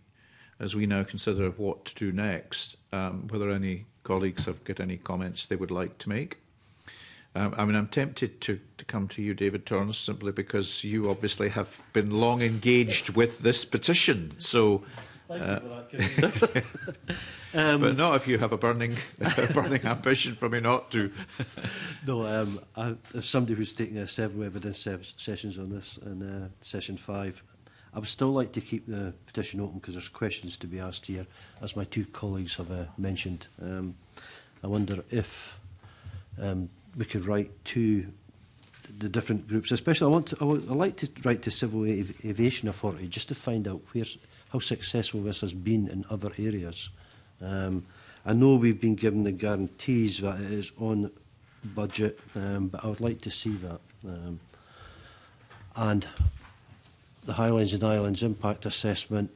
as we now consider what to do next, um, whether any colleagues have got any comments they would like to make. Um, I mean, I'm tempted to, to come to you, David Torrance, simply because you obviously have been long engaged with this petition. So, uh, that, um, but not if you have a burning, a burning ambition for me not to. no, um, I, as somebody who's taking a several evidence se sessions on this, and uh, session five, I would still like to keep the petition open because there's questions to be asked here, as my two colleagues have uh, mentioned. Um, I wonder if um, we could write to the different groups, especially I want to, I would, I'd like to write to Civil Av Aviation Authority just to find out where, how successful this has been in other areas. Um, I know we've been given the guarantees that it is on budget, um, but I would like to see that. Um, and the Highlands and Islands impact assessment.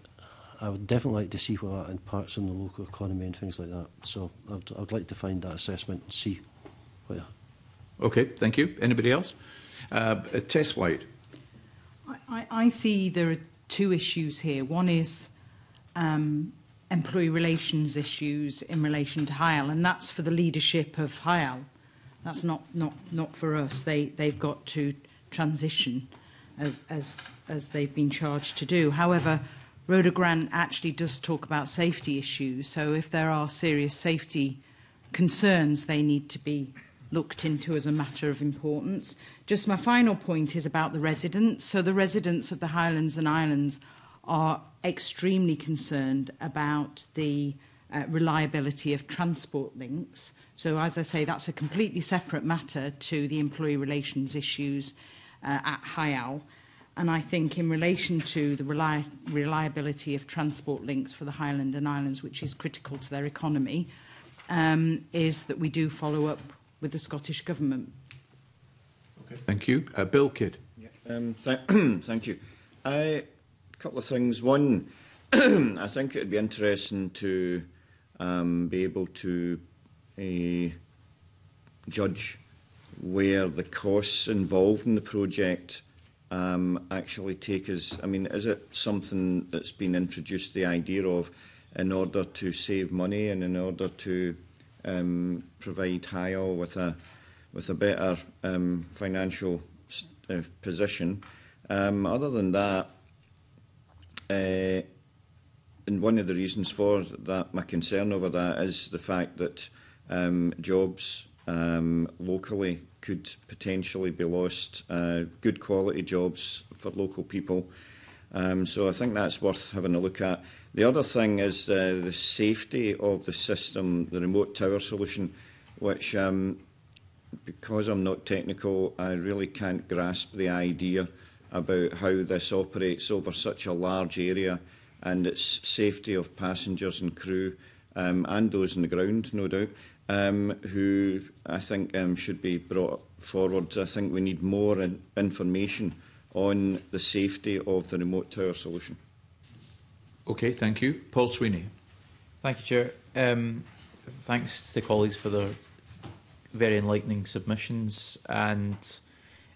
I would definitely like to see what that impacts on the local economy and things like that. So I'd, I'd like to find that assessment and see. What, okay, thank you. Anybody else? Uh, Tess White. I, I see there are two issues here. One is um, employee relations issues in relation to HIAL, and that's for the leadership of HIAL. That's not, not, not for us. They, they've got to transition as, as, as they've been charged to do. However, Rhoda Grant actually does talk about safety issues, so if there are serious safety concerns, they need to be looked into as a matter of importance. Just my final point is about the residents. So the residents of the Highlands and Islands are extremely concerned about the uh, reliability of transport links. So as I say, that's a completely separate matter to the employee relations issues uh, at Hayal. And I think in relation to the reli reliability of transport links for the Highland and Islands, which is critical to their economy, um, is that we do follow up with the Scottish Government. Okay. Thank you. Uh, Bill Kidd. Yeah. Um, th thank you. A couple of things. One, I think it would be interesting to um, be able to uh, judge where the costs involved in the project um, actually take us? I mean, is it something that's been introduced the idea of in order to save money and in order to um, provide HIO with a with a better um, financial uh, position? Um, other than that, uh, and one of the reasons for that, my concern over that is the fact that um, jobs um, locally could potentially be lost. Uh, good quality jobs for local people. Um, so I think that's worth having a look at. The other thing is uh, the safety of the system, the remote tower solution, which, um, because I'm not technical, I really can't grasp the idea about how this operates over such a large area and its safety of passengers and crew um, and those on the ground, no doubt. um, who I think um, should be brought forward. I think we need more in information on the safety of the remote tower solution. Okay, thank you. Paul Sweeney. Thank you, Chair. Um, thanks to colleagues for their very enlightening submissions. And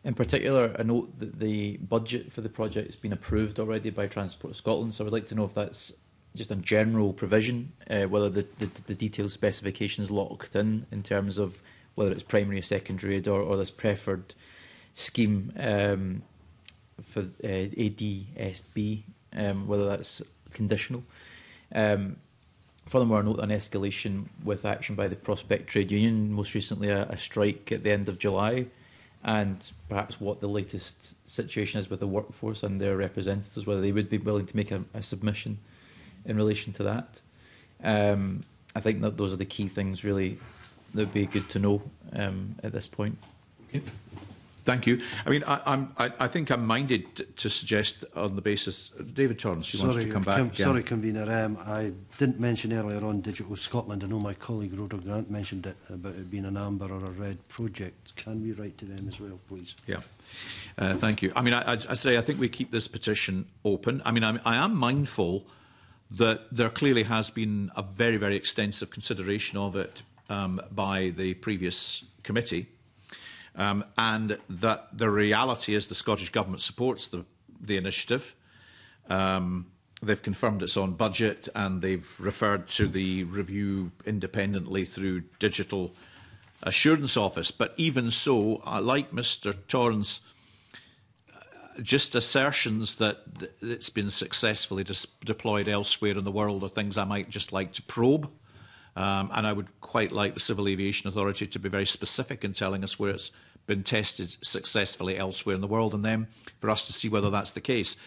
in particular, I note that the budget for the project has been approved already by Transport Scotland. So I would like to know if that's just on general provision, uh, whether the, the, the detailed specifications locked in in terms of whether it's primary or secondary or, or this preferred scheme um, for uh, ADSB, um, whether that's conditional. Um, furthermore, note on escalation with action by the Prospect Trade Union, most recently a, a strike at the end of July, and perhaps what the latest situation is with the workforce and their representatives, whether they would be willing to make a, a submission. in relation to that. Um, I think that those are the key things really that would be good to know um, at this point. Okay. Thank you. I mean, I, I'm, I, I, think I'm minded to suggest on the basis... David Torrance, you sorry, wants to come back. Com, again. Sorry, Convener. Um, I didn't mention earlier on Digital Scotland. I know my colleague Rhoda Grant mentioned it about it being an amber or a red project. Can we write to them as well, please? Yeah. Uh, thank you. I mean, I, I, I, say I think we keep this petition open. I mean, I, I am mindful that there clearly has been a very, very extensive consideration of it um, by the previous committee, um, and that the reality is the Scottish Government supports the, the initiative. Um, they've confirmed it's on budget and they've referred to the review independently through Digital Assurance Office. But even so, uh, like Mr Torrance, just assertions that it's been successfully dis- deployed elsewhere in the world are things I might just like to probe. Um, and I would quite like the Civil Aviation Authority to be very specific in telling us where it's been tested successfully elsewhere in the world, and then for us to see whether that's the case.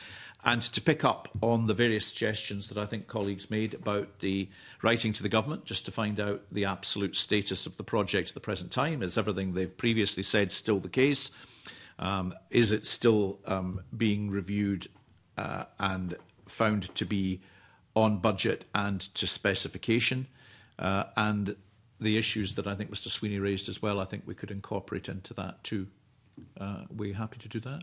And to pick up on the various suggestions that I think colleagues made about the writing to the government, just to find out the absolute status of the project at the present time. Is everything they've previously said still the case? Um, is it still um, being reviewed uh, and found to be on budget and to specification? Uh, and the issues that I think Mr. Sweeney raised as well, I think we could incorporate into that too. Uh, we're happy to do that.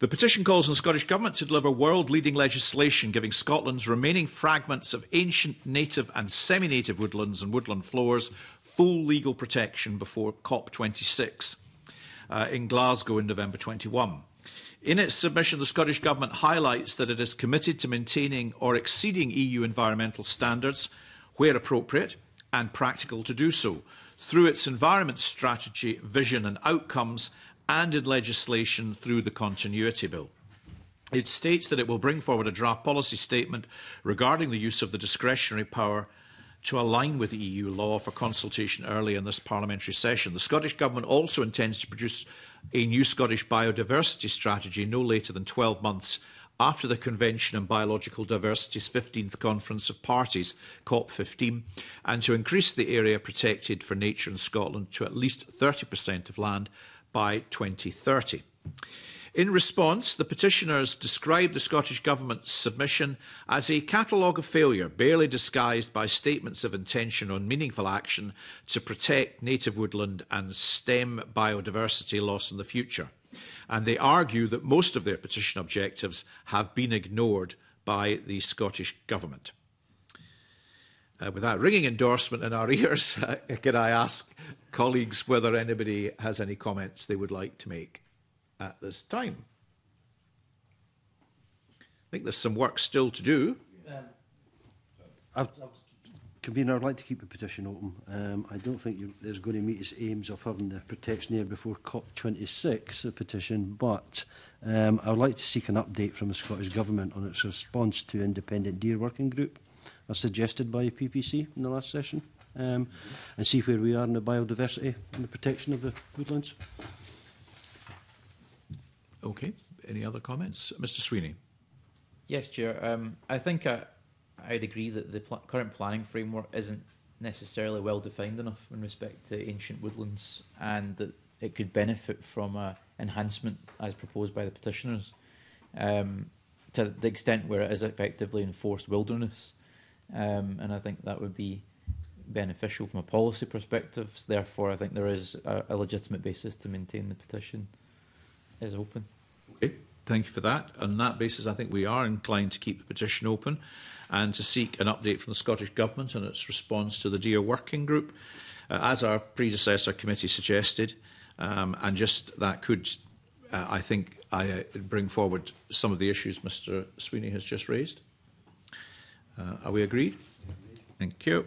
The petition calls on the Scottish Government to deliver world-leading legislation giving Scotland's remaining fragments of ancient native and semi-native woodlands and woodland floors full legal protection before COP26 uh, in Glasgow in November 21. In its submission, the Scottish Government highlights that it is committed to maintaining or exceeding EU environmental standards where appropriate and practical to do so through its environment strategy, vision and outcomes and in legislation through the Continuity Bill. It states that it will bring forward a draft policy statement regarding the use of the discretionary power to align with EU law for consultation early in this parliamentary session. The Scottish Government also intends to produce a new Scottish biodiversity strategy no later than 12 months after the Convention on Biological Diversity's 15th Conference of Parties, COP15, and to increase the area protected for nature in Scotland to at least 30% of land by 2030. In response, the petitioners described the Scottish Government's submission as a catalogue of failure, barely disguised by statements of intention on meaningful action to protect native woodland and stem biodiversity loss in the future. And they argue that most of their petition objectives have been ignored by the Scottish Government. Uh, with that ringing endorsement in our ears, uh, can I ask colleagues whether anybody has any comments they would like to make? at this time. I think there's some work still to do. Um, I've, Convener, I'd like to keep the petition open. Um, I don't think there's going to meet its aims of having the protection there before COP26, the petition, but um, I would like to seek an update from the Scottish Government on its response to independent deer working group, as suggested by PPC in the last session, um, and see where we are in the biodiversity and the protection of the woodlands. Okay. Any other comments? Mr. Sweeney. Yes, Chair. Um, I think I, would agree that the pl- current planning framework isn't necessarily well defined enough in respect to ancient woodlands and that it could benefit from a enhancement as proposed by the petitioners um, to the extent where it is effectively enforced wilderness. Um, and I think that would be beneficial from a policy perspective. Therefore, I think there is a, a legitimate basis to maintain the petition. is open. Okay, thank you for that. On that basis, I think we are inclined to keep the petition open and to seek an update from the Scottish Government on its response to the DEAR Working Group, uh, as our predecessor committee suggested. Um, and just that could, uh, I think, I uh, bring forward some of the issues Mr Sweeney has just raised. Uh, are we agreed? Thank you.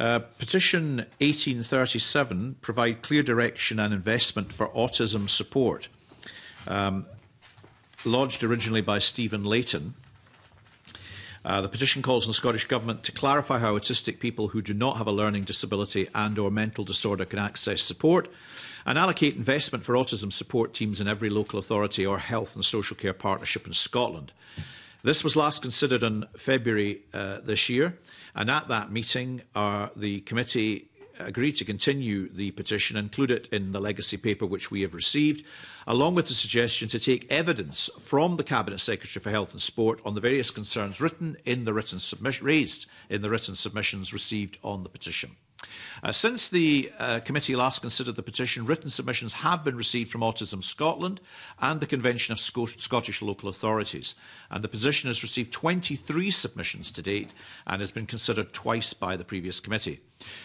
Uh, petition 1837 provide clear direction and investment for autism support. Um, lodged originally by Stephen Layton, uh, the petition calls on the Scottish Government to clarify how autistic people who do not have a learning disability and or mental disorder can access support and allocate investment for autism support teams in every local authority or health and social care partnership in Scotland. This was last considered in February uh, this year, and at that meeting, our, the committee agreed to continue the petition, include it in the legacy paper which we have received, along with the suggestion to take evidence from the Cabinet Secretary for Health and Sport on the various concerns written in the written raised in the written submissions received on the petition. Uh, since the uh, committee last considered the petition, written submissions have been received from Autism Scotland and the Convention of Sco Scottish Local Authorities. And the position has received 23 submissions to date and has been considered twice by the previous committee.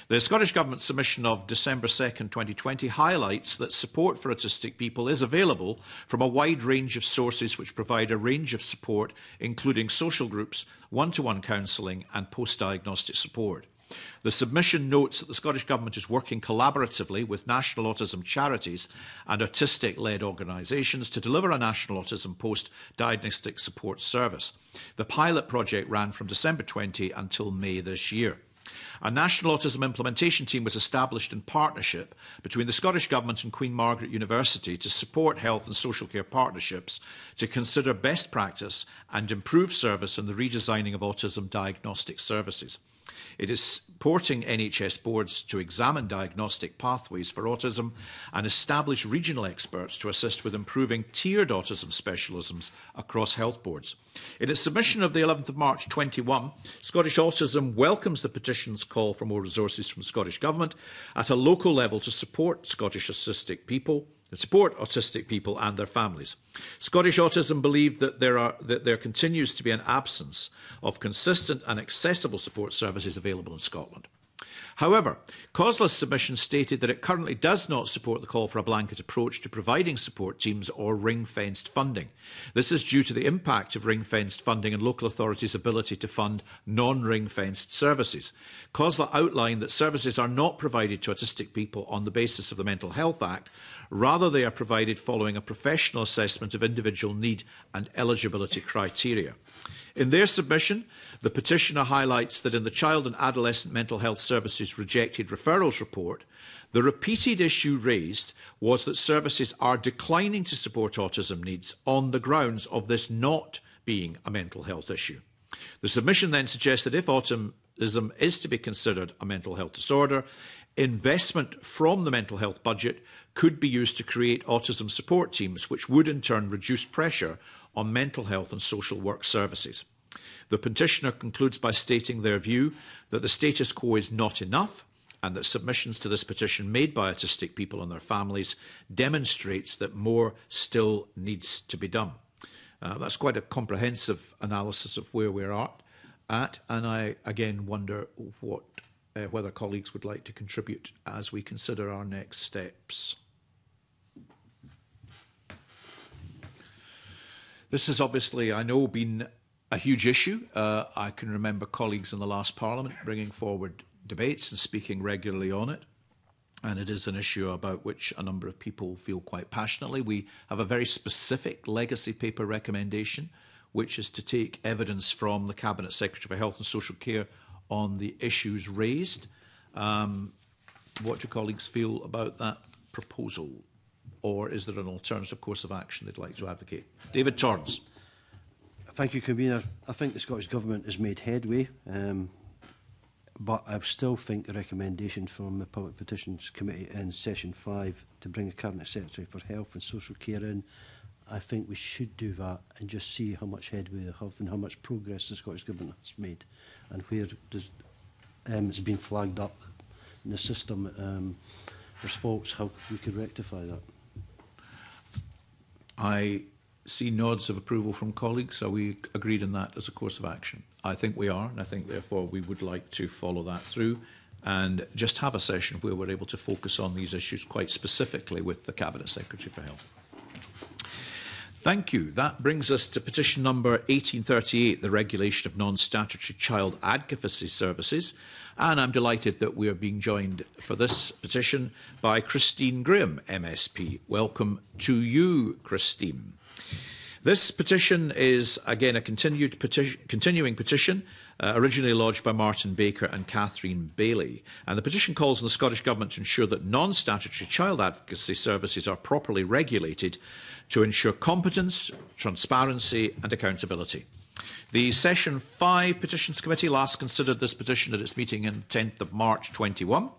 The Scottish Government submission of December 2nd, 2020 highlights that support for autistic people is available from a wide range of sources which provide a range of support, including social groups, one to -one counselling and post-diagnostic support. The submission notes that the Scottish Government is working collaboratively with national autism charities and autistic led organisations to deliver a national autism post diagnostic support service. The pilot project ran from December 20 until May this year. A national autism implementation team was established in partnership between the Scottish Government and Queen Margaret University to support health and social care partnerships to consider best practice and improve service in the redesigning of autism diagnostic services. It is supporting NHS boards to examine diagnostic pathways for autism and establish regional experts to assist with improving tiered autism specialisms across health boards. In its submission of the 11th of March 21, Scottish Autism welcomes the petition's call for more resources from Scottish Government at a local level to support Scottish autistic people that support autistic people and their families. Scottish Autism believe that there, are, that there continues to be an absence of consistent and accessible support services available in Scotland. However, COSLA's submission stated that it currently does not support the call for a blanket approach to providing support teams or ring fenced funding. This is due to the impact of ring fenced funding and local authorities' ability to fund non ring fenced services. COSLA outlined that services are not provided to autistic people on the basis of the Mental Health Act, Rather, they are provided following a professional assessment of individual need and eligibility criteria. In their submission, the petitioner highlights that in the Child and Adolescent Mental Health Services rejected referrals report, the repeated issue raised was that services are declining to support autism needs on the grounds of this not being a mental health issue. The submission then suggests that if autism is to be considered a mental health disorder, investment from the mental health budget could be used to create autism support teams, which would in turn reduce pressure on mental health and social work services. The petitioner concludes by stating their view that the status quo is not enough and that submissions to this petition made by autistic people and their families demonstrates that more still needs to be done. Uh, that's quite a comprehensive analysis of where we're at, at and I again wonder what uh, whether colleagues would like to contribute as we consider our next steps. This has obviously, I know, been a huge issue. Uh, I can remember colleagues in the last Parliament bringing forward debates and speaking regularly on it. And it is an issue about which a number of people feel quite passionately. We have a very specific legacy paper recommendation, which is to take evidence from the Cabinet Secretary for Health and Social Care on the issues raised. Um, what do colleagues feel about that proposal? Or is there an alternative course of action they'd like to advocate? David Torrance. Thank you, Convener. I think the Scottish Government has made headway, um, but I still think the recommendation from the Public Petitions Committee in Session 5 to bring a Cabinet Secretary for Health and Social Care in I think we should do that and just see how much headway they have and how much progress the Scottish Government has made and where does, um, it's been flagged up in the system um, there's faults, how we could rectify that. I see nods of approval from colleagues. Are we agreed on that as a course of action? I think we are, and I think therefore we would like to follow that through and just have a session where we're able to focus on these issues quite specifically with the Cabinet Secretary for Health. Thank you. That brings us to petition number 1838, the regulation of non-statutory child advocacy services. And I'm delighted that we are being joined for this petition by Christine Graham, MSP. Welcome to you, Christine. This petition is again a continued petition, continuing petition uh, originally lodged by Martin Baker and Catherine Bailey. And the petition calls on the Scottish Government to ensure that non statutory child advocacy services are properly regulated to ensure competence, transparency and accountability. The Session 5 Petitions Committee last considered this petition at its meeting on 10th of March 21,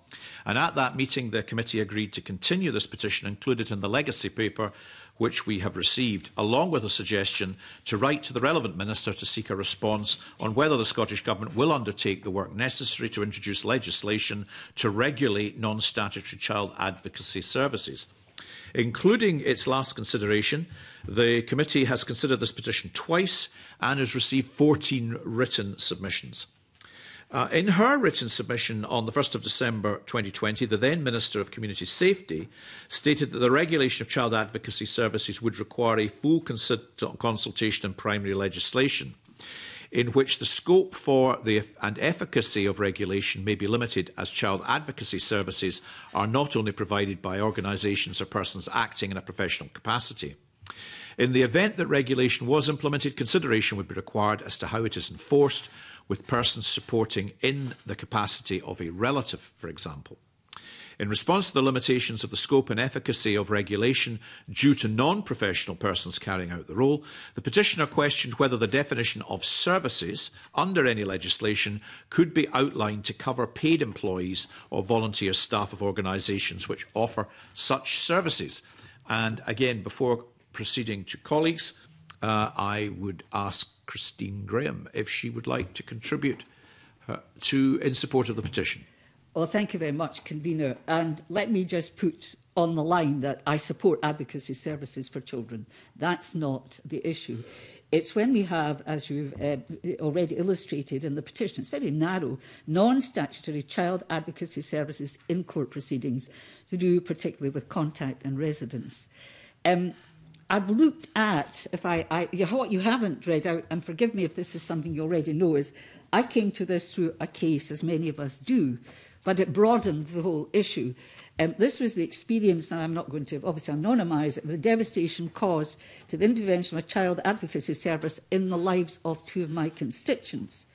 and at that meeting the committee agreed to continue this petition included in the legacy paper which we have received, along with a suggestion to write to the relevant minister to seek a response on whether the Scottish Government will undertake the work necessary to introduce legislation to regulate non-statutory child advocacy services including its last consideration. The committee has considered this petition twice and has received 14 written submissions. Uh, in her written submission on the 1st of December 2020, the then Minister of Community Safety stated that the regulation of child advocacy services would require a full consultation and primary legislation in which the scope for the and efficacy of regulation may be limited as child advocacy services are not only provided by organisations or persons acting in a professional capacity. In the event that regulation was implemented, consideration would be required as to how it is enforced, with persons supporting in the capacity of a relative, for example. In response to the limitations of the scope and efficacy of regulation due to non-professional persons carrying out the role, the petitioner questioned whether the definition of services under any legislation could be outlined to cover paid employees or volunteer staff of organisations which offer such services. And again, before proceeding to colleagues, uh, I would ask Christine Graham if she would like to contribute uh, to in support of the petition. Well, thank you very much, convener. And let me just put on the line that I support advocacy services for children. That's not the issue. It's when we have, as you've uh, already illustrated in the petition, it's very narrow, non statutory child advocacy services in court proceedings to do particularly with contact and residence. Um, I've looked at, if I, I you, what you haven't read out, and forgive me if this is something you already know, is I came to this through a case, as many of us do, but it broadened the whole issue. Um, this was the experience, and I'm not going to obviously anonymise it, of the devastation caused to the intervention of a child advocacy service in the lives of two of my constituents.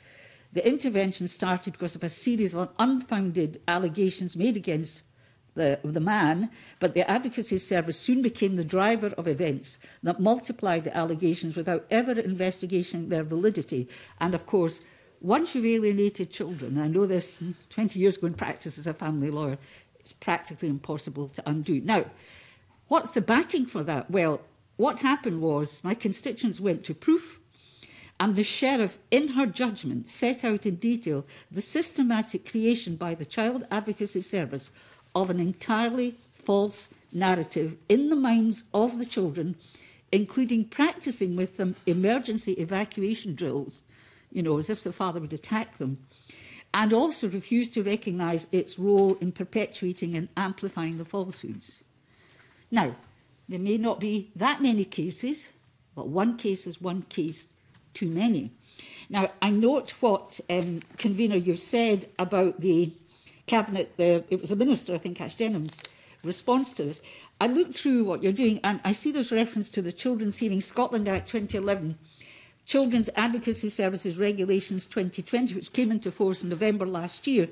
The intervention started because of a series of unfounded allegations made against the, the man, but the advocacy service soon became the driver of events that multiplied the allegations without ever investigating their validity and, of course, Once you've alienated children, I know this 20 years ago in practice as a family lawyer, it's practically impossible to undo. Now, what's the backing for that? Well, what happened was my constituents went to proof, and the sheriff, in her judgment, set out in detail the systematic creation by the Child Advocacy Service of an entirely false narrative in the minds of the children, including practicing with them emergency evacuation drills you know, as if the father would attack them, and also refused to recognise its role in perpetuating and amplifying the falsehoods. Now, there may not be that many cases, but one case is one case too many. Now, I note what, um, convener, you've said about the cabinet, the, it was the minister, I think, Ash Denham's response to this. I look through what you're doing and I see there's reference to the Children's Hearing Scotland Act 2011 Children's Advocacy Services Regulations 2020, which came into force in November last year.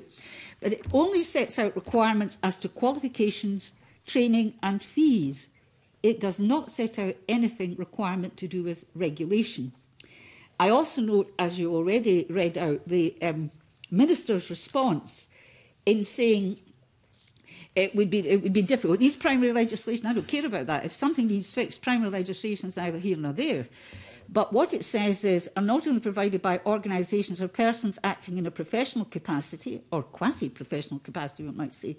But it only sets out requirements as to qualifications, training, and fees. It does not set out anything requirement to do with regulation. I also note, as you already read out, the um, minister's response in saying it would be it would be difficult. These primary legislation, I don't care about that. If something needs fixed, primary legislation is neither here nor there. But what it says is are not only provided by organisations or persons acting in a professional capacity or quasi professional capacity, we might say.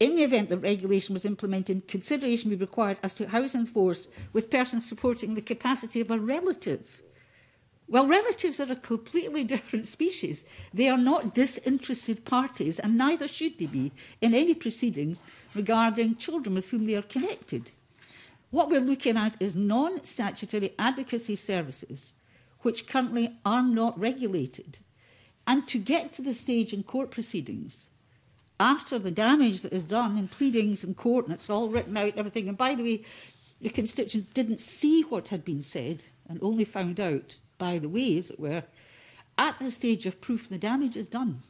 In the event that regulation was implemented, consideration would be required as to how it's enforced with persons supporting the capacity of a relative. Well, relatives are a completely different species. They are not disinterested parties, and neither should they be in any proceedings regarding children with whom they are connected. What we're looking at is non statutory advocacy services, which currently are not regulated. And to get to the stage in court proceedings, after the damage that is done in pleadings and court, and it's all written out, everything, and by the way, the constituents didn't see what had been said and only found out by the way, as it were, at the stage of proof the damage is done.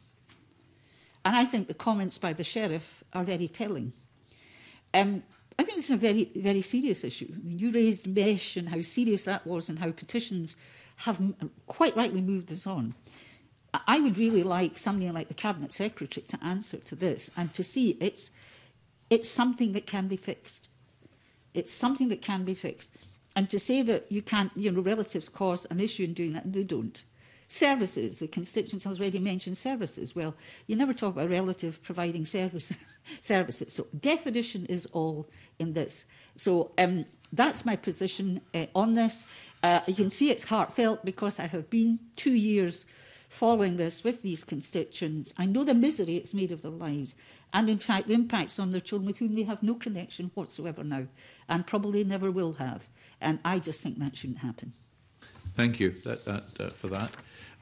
And I think the comments by the sheriff are very telling. Um, I think it's a very, very serious issue. I mean, you raised mesh and how serious that was and how petitions have um, quite rightly moved us on. I would really like somebody like the Cabinet Secretary to answer to this and to see it's, it's something that can be fixed. It's something that can be fixed. And to say that you can't, you know, relatives cause an issue in doing that, they don't. Services, the constituent has already mentioned services. Well, you never talk about relative providing services. services. So definition is all in this. So um, that's my position uh, on this. Uh, you can see it's heartfelt because I have been two years following this with these constituents. I know the misery it's made of their lives and, in fact, the impacts on their children with whom they have no connection whatsoever now and probably never will have. And I just think that shouldn't happen. Thank you that, that, uh, for that.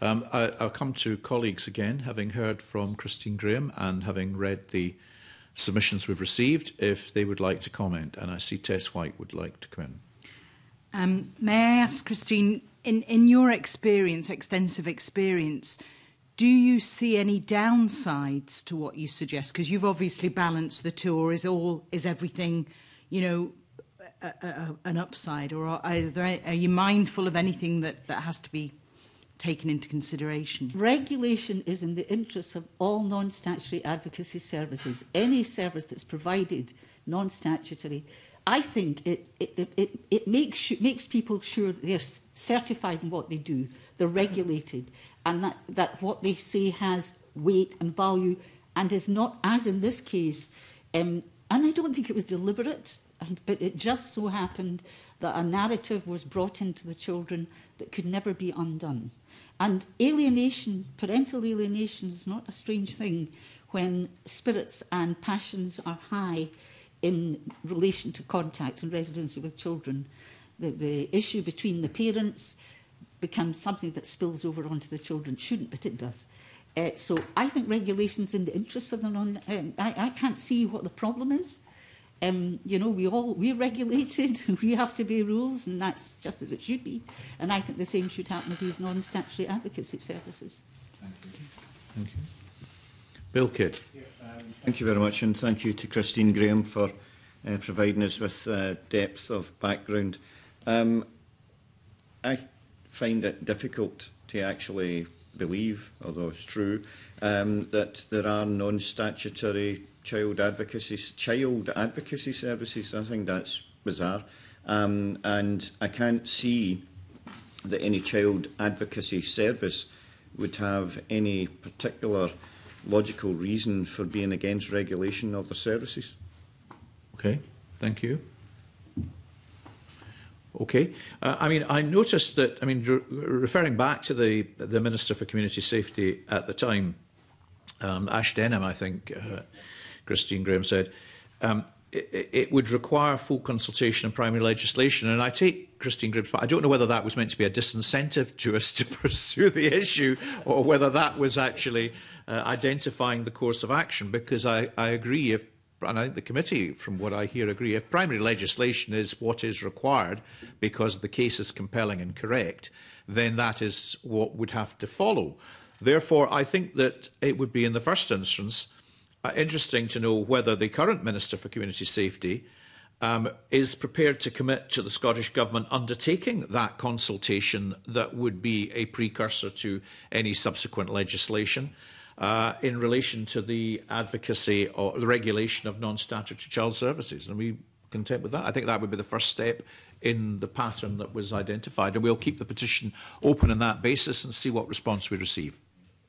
Um, I, will come to colleagues again, having heard from Christine Graham and having read the submissions we've received, if they would like to comment. And I see Tess White would like to come in. Um, may I ask, Christine, in, in your experience, extensive experience, do you see any downsides to what you suggest? Because you've obviously balanced the two, or is all is everything, you know, a, a, a, an upside, or are, are, there, are you mindful of anything that, that has to be taken into consideration? Regulation is in the interests of all non statutory advocacy services, any service that's provided non statutory. I think it, it, it, it makes, makes people sure that they're certified in what they do, they're regulated, and that, that what they say has weight and value and is not, as in this case, um, and I don't think it was deliberate, but it just so happened that a narrative was brought into the children that could never be undone. And alienation, parental alienation, is not a strange thing when spirits and passions are high in relation to contact and residency with children. The, the issue between the parents becomes something that spills over onto the children. Shouldn't, but it does. Uh, so I think regulation's in the interests of the non... Um, I, I can't see what the problem is um, you know, we all, we regulated, we have to be rules, and that's just as it should be. And I think the same should happen with these non-statutory advocacy services. Thank you. Thank you. Bill Kidd. Yeah, um, thank you very much, and thank you to Christine Graham for uh, providing us with uh, depth of background. Um, I find it difficult to actually believe, although it's true, um, that there are non-statutory child advocacy child advocacy services. I think that's bizarre, um, and I can't see that any child advocacy service would have any particular logical reason for being against regulation of the services. Okay, thank you. Okay. Uh, I mean, I noticed that, I mean, re referring back to the, the Minister for Community Safety at the time, um, Ash Denham, I think, uh, Christine Graham said, um, it, it would require full consultation and primary legislation. And I take Christine Graham's part. I don't know whether that was meant to be a disincentive to us to pursue the issue or whether that was actually uh, identifying the course of action, because I, I agree if and I think the committee, from what I hear, agree. If primary legislation is what is required because the case is compelling and correct, then that is what would have to follow. Therefore, I think that it would be in the first instance uh, interesting to know whether the current Minister for Community Safety um, is prepared to commit to the Scottish Government undertaking that consultation that would be a precursor to any subsequent legislation uh, in relation to the advocacy or the regulation of non-statutory child services. And we content with that. I think that would be the first step in the pattern that was identified. And we'll keep the petition open on that basis and see what response we receive.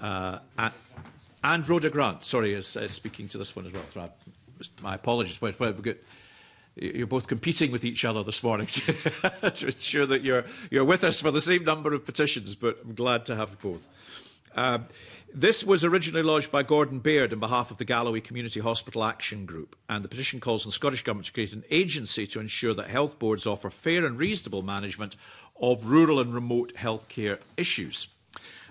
Uh, and, and Rhoda Grant, sorry, is uh, speaking to this one as well. My apologies. Well, well, good. you're both competing with each other this morning to, to, ensure that you're, you're with us for the same number of petitions, but I'm glad to have both. Um, this was originally lodged by Gordon Baird on behalf of the Galloway Community Hospital Action Group, and the petition calls on the Scottish Government to create an agency to ensure that health boards offer fair and reasonable management of rural and remote healthcare issues.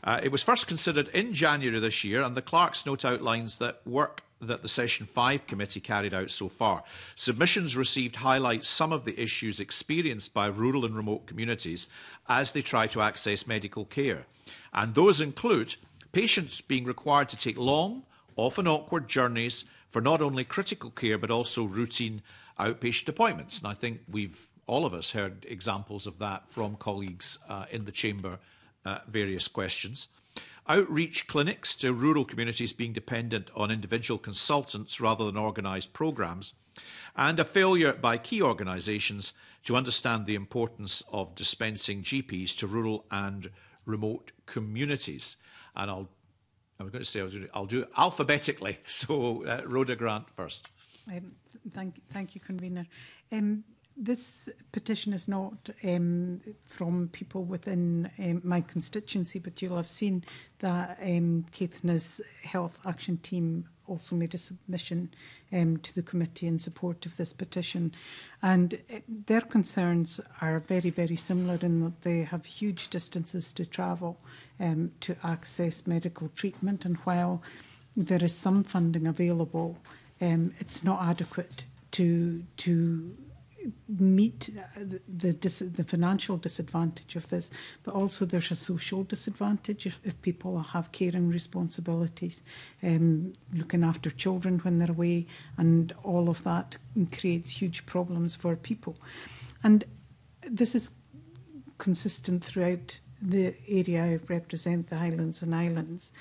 Uh, it was first considered in January this year, and the Clerk's note outlines that work that the Session 5 committee carried out so far. Submissions received highlight some of the issues experienced by rural and remote communities as they try to access medical care. And those include patients being required to take long, often awkward journeys for not only critical care but also routine outpatient appointments. And I think we've all of us heard examples of that from colleagues uh, in the chamber, uh, various questions outreach clinics to rural communities being dependent on individual consultants rather than organised programmes, and a failure by key organisations to understand the importance of dispensing GPs to rural and remote communities. And I'll I was going to say I was going to, I'll do it alphabetically. So uh, Rhoda Grant first. Um, thank, thank you, convener. Um, This petition is not um, from people within um, my constituency, but you'll have seen that um, Caithness Health Action Team also made a submission um, to the committee in support of this petition. And uh, their concerns are very, very similar in that they have huge distances to travel um, to access medical treatment. And while there is some funding available, um, it's not adequate to, to meet uh, the, the, the, financial disadvantage of this, but also there's a social disadvantage if, if people have caring responsibilities, um, looking after children when they're away, and all of that creates huge problems for people. And this is consistent throughout the area I represent, the Highlands and Islands,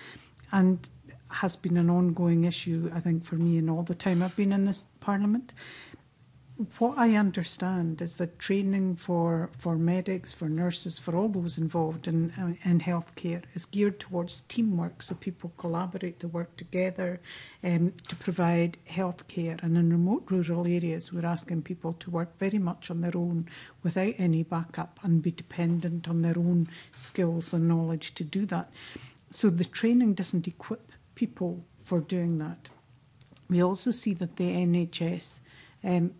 and has been an ongoing issue, I think, for me in all the time I've been in this Parliament what I understand is that training for, for medics, for nurses, for all those involved in, uh, in healthcare is geared towards teamwork so people collaborate, they work together um, to provide healthcare. And in remote rural areas, we're asking people to work very much on their own without any backup and be dependent on their own skills and knowledge to do that. So the training doesn't equip people for doing that. We also see that the NHS um,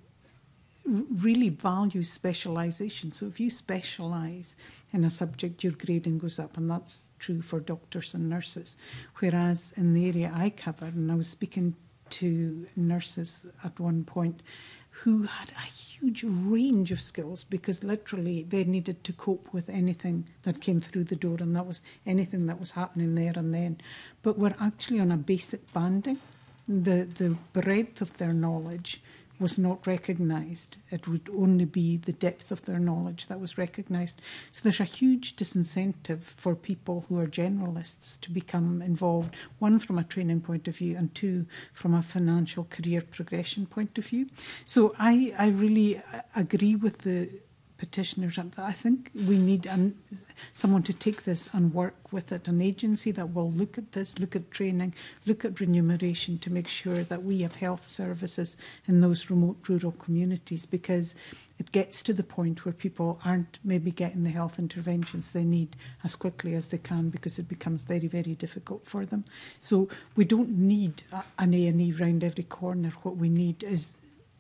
really value specialization. So if you specialize in a subject, your grading goes up, and that's true for doctors and nurses. Whereas in the area I cover, and I was speaking to nurses at one point who had a huge range of skills because literally they needed to cope with anything that came through the door, and that was anything that was happening there and then. But were actually on a basic banding. The, the breadth of their knowledge was not recognised. It would only be the depth of their knowledge that was recognised. So there's a huge disincentive for people who are generalists to become involved, one from a training point of view, and two from a financial career progression point of view. So I, I really agree with the Petitioners, I think we need um, someone to take this and work with it, an agency that will look at this, look at training, look at remuneration to make sure that we have health services in those remote rural communities because it gets to the point where people aren't maybe getting the health interventions they need as quickly as they can because it becomes very, very difficult for them. So we don't need an A&E round every corner. What we need is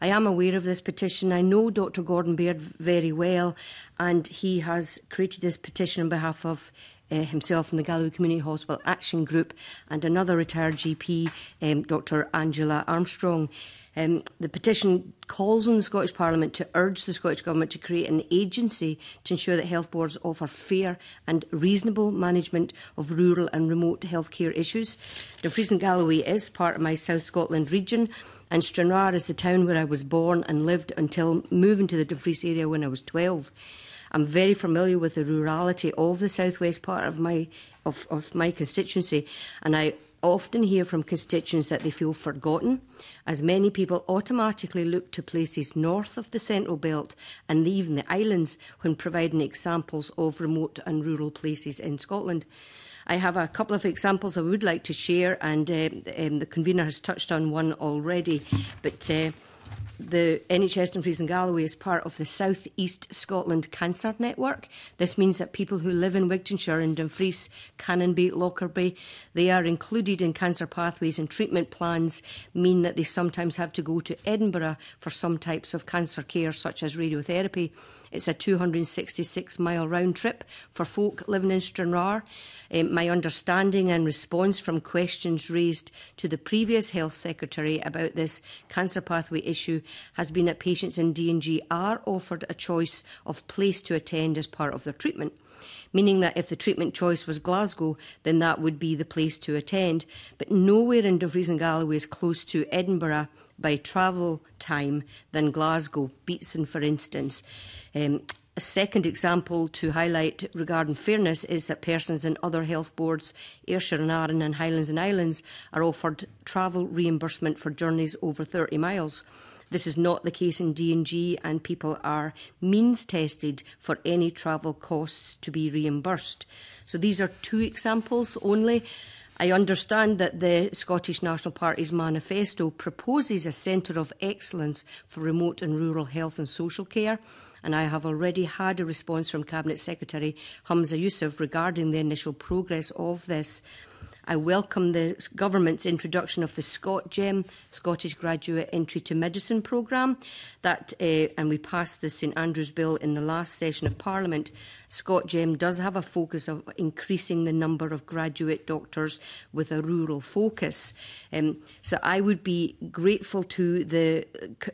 I am aware of this petition. I know Dr. Gordon Baird very well, and he has created this petition on behalf of uh, himself and the Galloway Community Hospital Action Group and another retired GP, um, eh, Dr. Angela Armstrong. Um, the petition calls on the Scottish Parliament to urge the Scottish Government to create an agency to ensure that health boards offer fair and reasonable management of rural and remote healthcare issues. Dumfries and Galloway is part of my South Scotland region and Stranraer is the town where I was born and lived until moving to the Dumfries area when I was 12. I'm very familiar with the rurality of the southwest part of my of, of my constituency, and I often hear from constituents that they feel forgotten, as many people automatically look to places north of the Central Belt and even the islands when providing examples of remote and rural places in Scotland. I have a couple of examples I would like to share, and uh, um, the convener has touched on one already. But uh, the NHS Dumfries and Galloway is part of the South East Scotland Cancer Network. This means that people who live in Wigtonshire and Dumfries, Cannonby, Lockerbie, they are included in cancer pathways and treatment plans mean that they sometimes have to go to Edinburgh for some types of cancer care such as radiotherapy. It's a 266 mile round trip for folk living in Stranraer. Um, my understanding and response from questions raised to the previous Health Secretary about this cancer pathway issue has been that patients in D&G are offered a choice of place to attend as part of their treatment meaning that if the treatment choice was Glasgow, then that would be the place to attend. But nowhere in Dumfries and Galloway is close to Edinburgh by travel time than Glasgow, Beatson, for instance. Um, a second example to highlight regarding fairness is that persons in other health boards, Ayrshire and Arran and Highlands and Islands, are offered travel reimbursement for journeys over 30 miles. This is not the case in D&G and people are means tested for any travel costs to be reimbursed. So these are two examples only. I understand that the Scottish National Party's manifesto proposes a centre of excellence for remote and rural health and social care and I have already had a response from Cabinet Secretary Hamza Youssef regarding the initial progress of this. I welcome the government's introduction of the ScotGem, Scottish Graduate Entry to Medicine programme, that uh, and we passed the St Andrews Bill in the last session of Parliament. Scott Gem does have a focus of increasing the number of graduate doctors with a rural focus. Um, so I would be grateful to the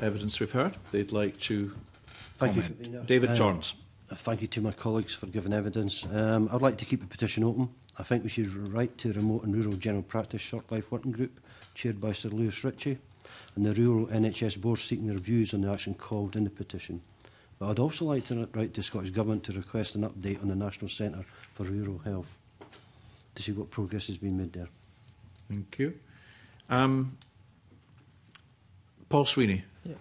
evidence we've heard, they'd like to Thank comment. You, for, David uh, Torrance. Uh, thank you to my colleagues for giving evidence. Um, I'd like to keep the petition open. I think we should write to the Remote and Rural General Practice Short Life Working Group, chaired by Sir Lewis Ritchie, and the Rural NHS Board seeking views on the action called in the petition. But I'd also like to write to Scottish Government to request an update on the National Centre for Rural Health to see what progress has been made there. Thank you. Um, Paul Sweeney. Yeah.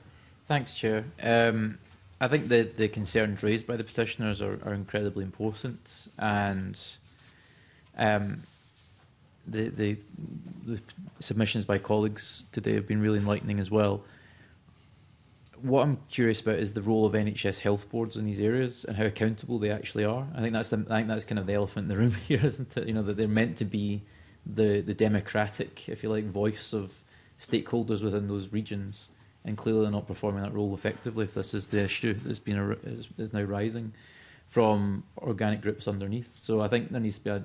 Thanks, Chair. Um, I think the, the concerns raised by the petitioners are, are incredibly important and um, the, the, the submissions by colleagues today have been really enlightening as well. what I'm curious about is the role of NHS health boards in these areas and how accountable they actually are. I think that's the I think that's kind of the elephant in the room here, isn't it? You know that they're meant to be the the democratic, if you like, voice of stakeholders within those regions, and clearly they're not performing that role effectively. If this is the issue that's been a, is, is now rising from organic groups underneath, so I think there needs to be a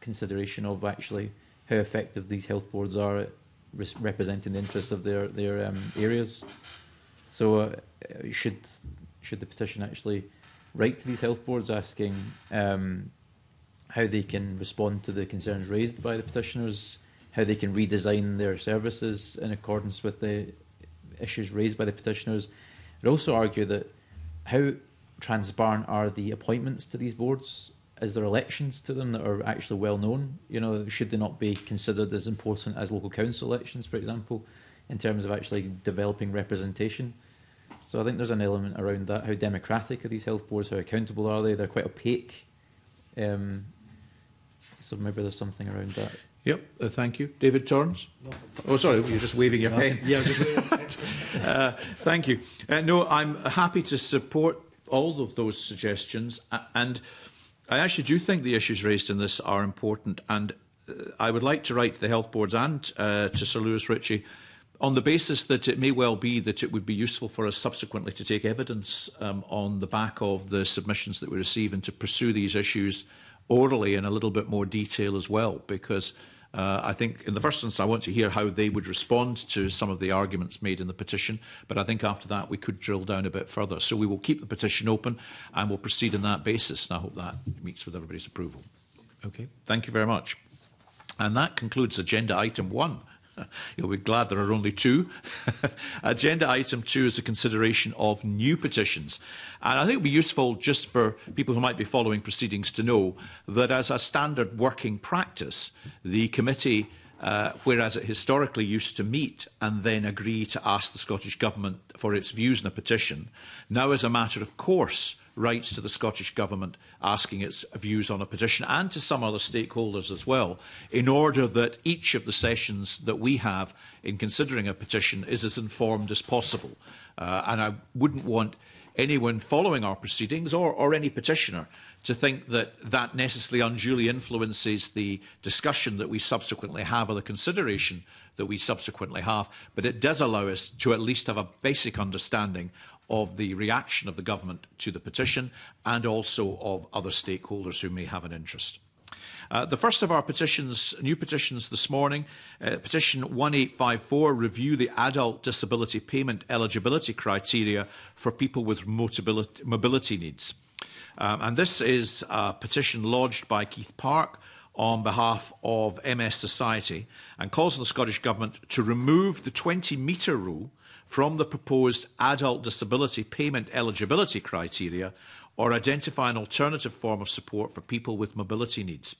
consideration of actually how effective these health boards are at representing the interests of their their um, areas. So uh, should should the petition actually write to these health boards asking um, how they can respond to the concerns raised by the petitioners, how they can redesign their services in accordance with the issues raised by the petitioners. I'd also argue that how transparent are the appointments to these boards? Is there elections to them that are actually well known? You know, should they not be considered as important as local council elections, for example, in terms of actually developing representation? So I think there's an element around that. How democratic are these health boards? How accountable are they? They're quite opaque. Um, so maybe there's something around that. Yep, uh, thank you. David Torrance? No. Oh, sorry, you're just waving your no. pen. Yeah, just waving uh, Thank you. Uh, no, I'm happy to support all of those suggestions. And I actually do think the issues raised in this are important. And uh, I would like to write to the health boards and uh, to Sir Lewis Ritchie on the basis that it may well be that it would be useful for us subsequently to take evidence um, on the back of the submissions that we receive and to pursue these issues orally in a little bit more detail as well, because uh, I think in the first instance I want to hear how they would respond to some of the arguments made in the petition, but I think after that we could drill down a bit further. So we will keep the petition open and we'll proceed on that basis, and I hope that meets with everybody's approval. Okay, thank you very much. And that concludes agenda item one. You'll be glad there are only two. Agenda item two is a consideration of new petitions. And I think it would be useful just for people who might be following proceedings to know that as a standard working practice, the committee uh, whereas it historically used to meet and then agree to ask the Scottish Government for its views in a petition, now as a matter of course writes to the Scottish Government asking its views on a petition and to some other stakeholders as well, in order that each of the sessions that we have in considering a petition is as informed as possible. Uh, and I wouldn't want anyone following our proceedings or, or any petitioner to think that that necessarily unduly influences the discussion that we subsequently have or the consideration that we subsequently have, but it does allow us to at least have a basic understanding of the reaction of the government to the petition and also of other stakeholders who may have an interest. Uh, the first of our petitions, new petitions this morning, uh, petition 1854, review the adult disability payment eligibility criteria for people with mobility needs. Um, and this is a petition lodged by Keith Park on behalf of MS Society and calls on the Scottish Government to remove the 20 metre rule from the proposed adult disability payment eligibility criteria or identify an alternative form of support for people with mobility needs.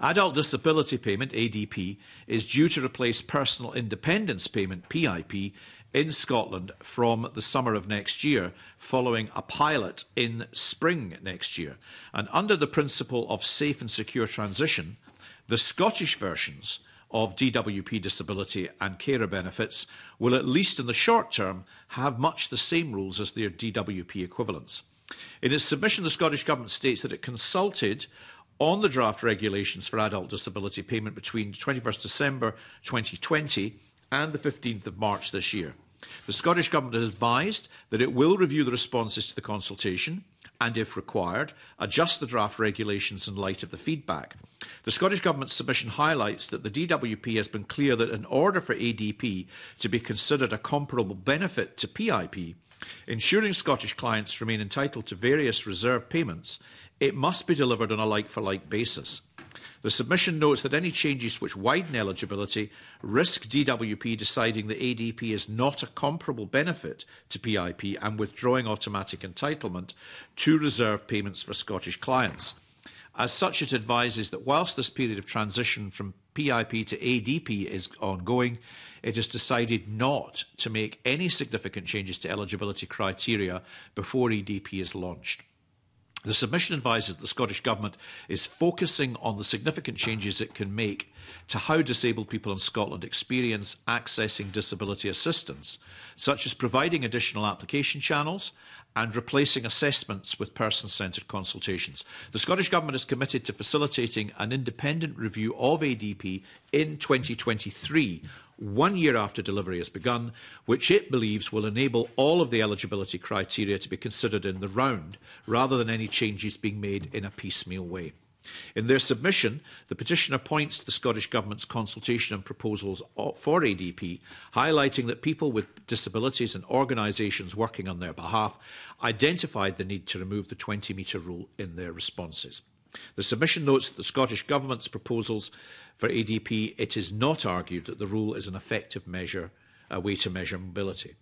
Adult Disability Payment, ADP, is due to replace Personal Independence Payment, PIP, in Scotland from the summer of next year, following a pilot in spring next year. And under the principle of safe and secure transition, the Scottish versions of DWP disability and carer benefits will, at least in the short term, have much the same rules as their DWP equivalents. In its submission, the Scottish Government states that it consulted on the draft regulations for adult disability payment between 21st December 2020 and the 15th of March this year. The Scottish Government has advised that it will review the responses to the consultation and, if required, adjust the draft regulations in light of the feedback. The Scottish Government's submission highlights that the DWP has been clear that in order for ADP to be considered a comparable benefit to PIP, ensuring Scottish clients remain entitled to various reserve payments, it must be delivered on a like for like basis. The submission notes that any changes which widen eligibility risk DWP deciding that ADP is not a comparable benefit to PIP and withdrawing automatic entitlement to reserve payments for Scottish clients. As such, it advises that whilst this period of transition from PIP to ADP is ongoing, it has decided not to make any significant changes to eligibility criteria before EDP is launched. The submission advises that the Scottish Government is focusing on the significant changes it can make to how disabled people in Scotland experience accessing disability assistance, such as providing additional application channels and replacing assessments with person centred consultations. The Scottish Government is committed to facilitating an independent review of ADP in 2023 one year after delivery has begun, which it believes will enable all of the eligibility criteria to be considered in the round, rather than any changes being made in a piecemeal way. In their submission, the petitioner points to the Scottish Government's consultation and proposals for ADP, highlighting that people with disabilities and organisations working on their behalf identified the need to remove the 20 metre rule in their responses. The submission notes that the Scottish Government's proposals For ADP, it is not argued that the rule is an effective measure, a way to measure mobility.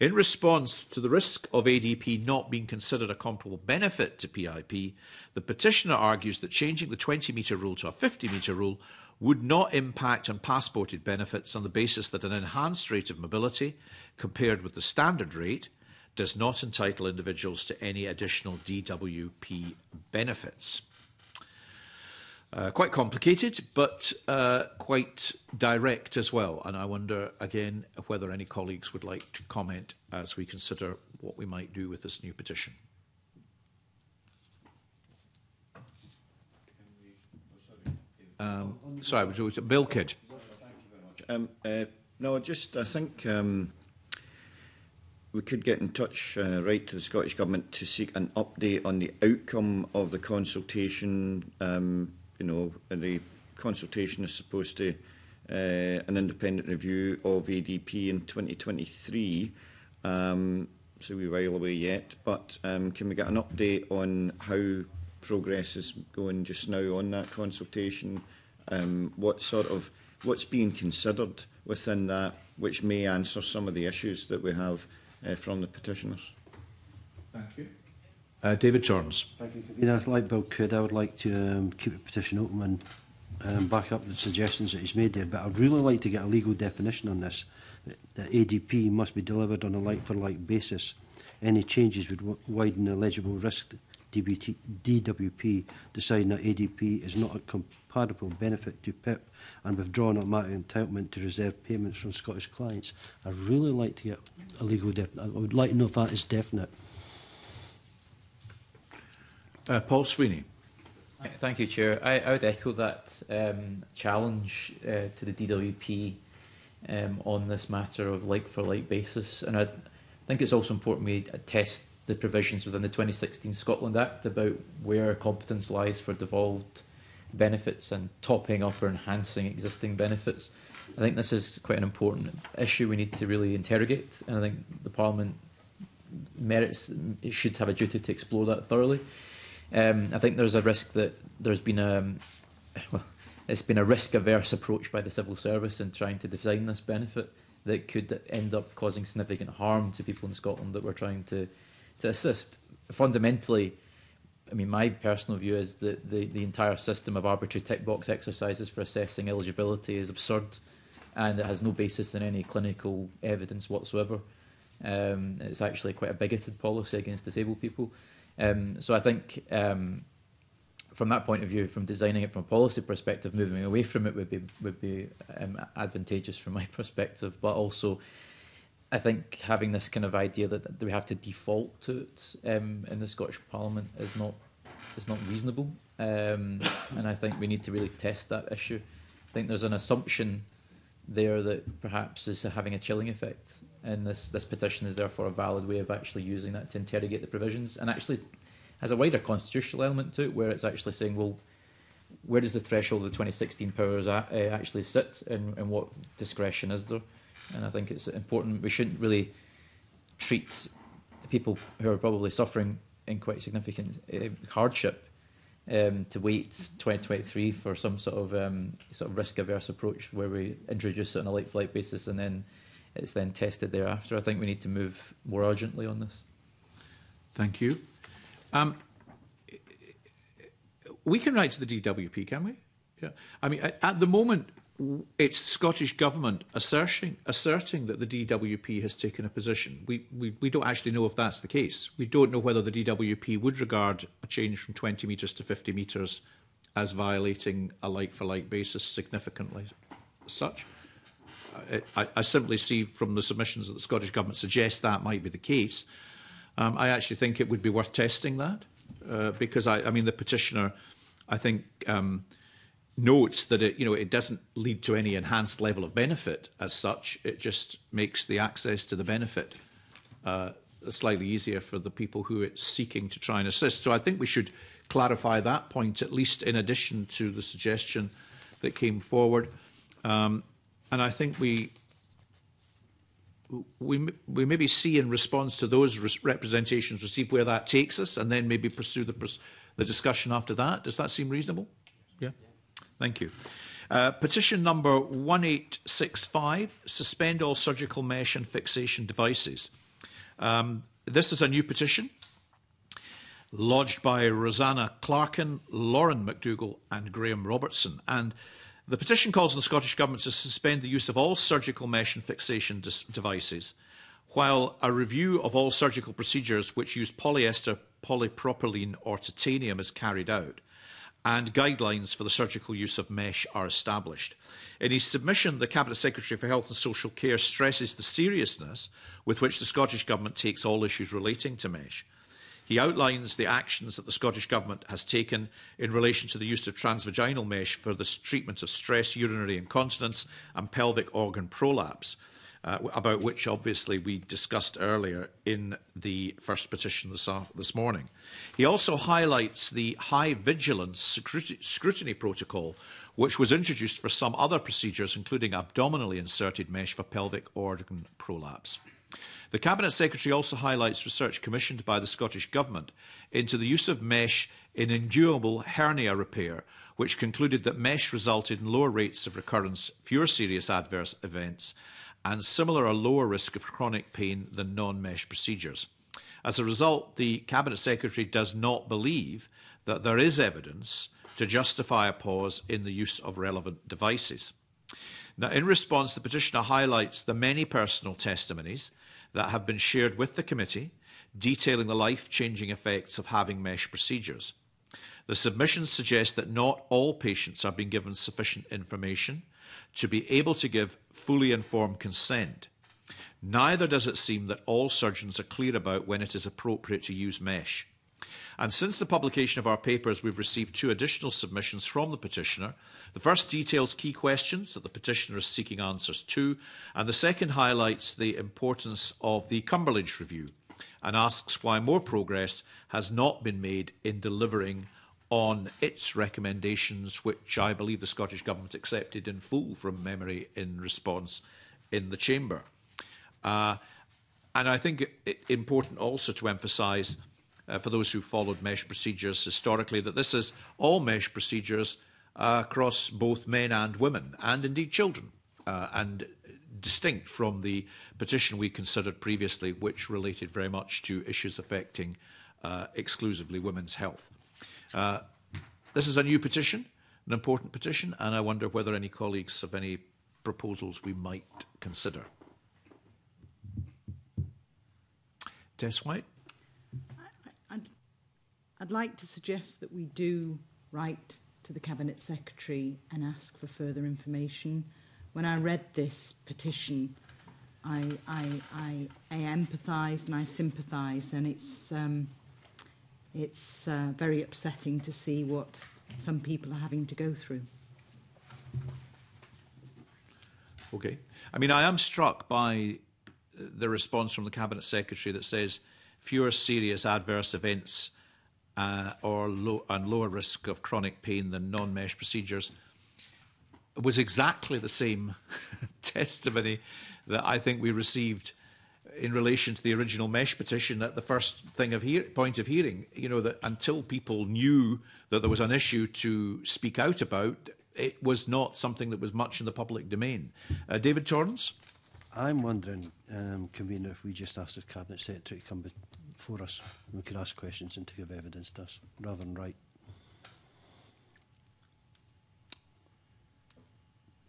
In response to the risk of ADP not being considered a comparable benefit to PIP, the petitioner argues that changing the 20 metre rule to a 50 metre rule would not impact on passported benefits on the basis that an enhanced rate of mobility, compared with the standard rate, does not entitle individuals to any additional DWP benefits. Uh, quite complicated, but uh, quite direct as well. And I wonder again whether any colleagues would like to comment as we consider what we might do with this new petition. Um, sorry, was it Bill Kidd? Um, uh, no, just I think um, we could get in touch uh, right to the Scottish Government to seek an update on the outcome of the consultation. Um, you know, the consultation is supposed to uh, an independent review of ADP in 2023. Um, so we're a while away yet, but um, can we get an update on how progress is going just now on that consultation? Um, what sort of what's being considered within that, which may answer some of the issues that we have uh, from the petitioners? Thank you. Uh, David Jones. Thank you, you know, like Bill Kidd, I would like to um, keep the petition open and um, back up the suggestions that he's made there, but I'd really like to get a legal definition on this. that ADP must be delivered on a like-for-like -like basis. Any changes would widen the eligible risk DBT, DWP, deciding that ADP is not a compatible benefit to PIP and withdrawing automatic entitlement to reserve payments from Scottish clients. I'd really like to get a legal definition. I would like to know if that is definite. Uh, Paul Sweeney. Thank you, Chair. I, I would echo that um, challenge uh, to the DWP um, on this matter of like-for-like basis. And I think it's also important we test the provisions within the 2016 Scotland Act about where competence lies for devolved benefits and topping up or enhancing existing benefits. I think this is quite an important issue we need to really interrogate, and I think the Parliament merits it should have a duty to explore that thoroughly. Um, I think there's a risk that there's been a um, well, it's been a risk averse approach by the civil service in trying to design this benefit that could end up causing significant harm to people in Scotland that we're trying to to assist. Fundamentally, I mean, my personal view is that the, the entire system of arbitrary tick box exercises for assessing eligibility is absurd and it has no basis in any clinical evidence whatsoever. Um, it's actually quite a bigoted policy against disabled people. Um, so I think um, from that point of view, from designing it from a policy perspective, moving away from it would be would be um, advantageous from my perspective. But also, I think having this kind of idea that, that we have to default to it um, in the Scottish Parliament is not is not reasonable, um, and I think we need to really test that issue. I think there's an assumption there that perhaps is having a chilling effect and this, this petition is therefore a valid way of actually using that to interrogate the provisions and actually has a wider constitutional element to it where it's actually saying, well, where does the threshold of the 2016 powers eh, actually sit and, and what discretion is there? And I think it's important. We shouldn't really treat people who are probably suffering in quite significant uh, hardship um, to wait 2023 for some sort of um, sort of risk averse approach where we introduce it on a light flight basis and then it's then tested thereafter. I think we need to move more urgently on this. Thank you. Um, we can write to the DWP, can we? Yeah. I mean, at the moment, it's the Scottish Government asserting, asserting that the DWP has taken a position. We, we, we don't actually know if that's the case. We don't know whether the DWP would regard a change from 20 metres to 50 metres as violating a like for like basis significantly such. I, I simply see from the submissions that the Scottish Government suggests that might be the case. Um, I actually think it would be worth testing that uh, because I, I mean the petitioner, I think, um, notes that it you know it doesn't lead to any enhanced level of benefit as such. It just makes the access to the benefit uh, slightly easier for the people who it's seeking to try and assist. So I think we should clarify that point at least in addition to the suggestion that came forward. Um, And I think we we, we maybe see in response to those representations receive where that takes us and then maybe pursue the, the discussion after that. Does that seem reasonable? Yeah. yeah. Thank you. Uh, petition number 1865, suspend all surgical mesh and fixation devices. Um, this is a new petition lodged by Rosanna Clarkin, Lauren McDougall and Graham Robertson. And The petition calls on the Scottish Government to suspend the use of all surgical mesh and fixation devices, while a review of all surgical procedures which use polyester, polypropylene, or titanium is carried out, and guidelines for the surgical use of mesh are established. In his submission, the Cabinet Secretary for Health and Social Care stresses the seriousness with which the Scottish Government takes all issues relating to mesh. He outlines the actions that the Scottish Government has taken in relation to the use of transvaginal mesh for the treatment of stress, urinary incontinence, and pelvic organ prolapse. Uh, about which obviously we discussed earlier in the first petition this, this morning. He also highlights the high vigilance scrutiny, scrutiny protocol, which was introduced for some other procedures, including abdominally inserted mesh for pelvic organ prolapse. The Cabinet Secretary also highlights research commissioned by the Scottish Government into the use of mesh in endurable hernia repair, which concluded that mesh resulted in lower rates of recurrence, fewer serious adverse events, and similar or lower risk of chronic pain than non mesh procedures. As a result, the Cabinet Secretary does not believe that there is evidence to justify a pause in the use of relevant devices. Now, in response, the petitioner highlights the many personal testimonies that have been shared with the committee, detailing the life-changing effects of having mesh procedures. The submissions suggest that not all patients have been given sufficient information to be able to give fully informed consent. Neither does it seem that all surgeons are clear about when it is appropriate to use mesh. And since the publication of our papers, we've received two additional submissions from the petitioner. The first details key questions that the petitioner is seeking answers to, and the second highlights the importance of the Cumberledge Review and asks why more progress has not been made in delivering on its recommendations, which I believe the Scottish Government accepted in full from memory in response in the Chamber. Uh, and I think it, it important also to emphasise uh, for those who followed mesh procedures historically, that this is all mesh procedures uh, across both men and women, and indeed children, uh, and distinct from the petition we considered previously, which related very much to issues affecting uh, exclusively women's health. Uh, this is a new petition, an important petition, and I wonder whether any colleagues have any proposals we might consider. Des White? I'd like to suggest that we do write to the Cabinet Secretary and ask for further information. When I read this petition, I, I, I, I empathise and I sympathise, and it's, um, it's uh, very upsetting to see what some people are having to go through. Okay. I mean, I am struck by uh, the response from the Cabinet Secretary that says fewer serious adverse events uh, or low, and lower risk of chronic pain than non-mesh procedures was exactly the same testimony that I think we received in relation to the original mesh petition at the first thing of hear- point of hearing. You know that until people knew that there was an issue to speak out about, it was not something that was much in the public domain. Uh, David Torrance. I'm wondering, um, convener, if we just asked the cabinet secretary to come for us. We can ask questions and to give evidence to us rather than write.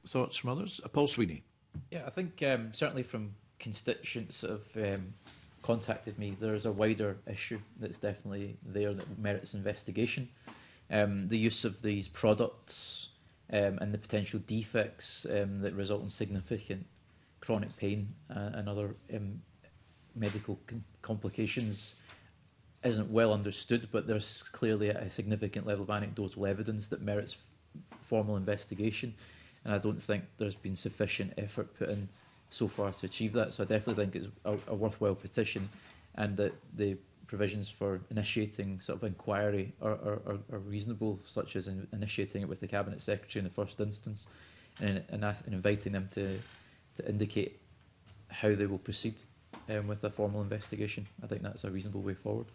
Thoughts from others? Uh, Paul Sweeney. Yeah, I think um, certainly from constituents that have um, contacted me, there is a wider issue that's definitely there that merits investigation. Um, the use of these products um, and the potential defects um, that result in significant chronic pain uh, and other um, medical complications isn't well understood, but there's clearly a significant level of anecdotal evidence that merits formal investigation. And I don't think there's been sufficient effort put in so far to achieve that. So I definitely think it's a, a worthwhile petition and that the provisions for initiating sort of inquiry are, are, are reasonable, such as in initiating it with the Cabinet Secretary in the first instance and, and, and inviting them to, to indicate how they will proceed. um, with a formal investigation. I think that's a reasonable way forward.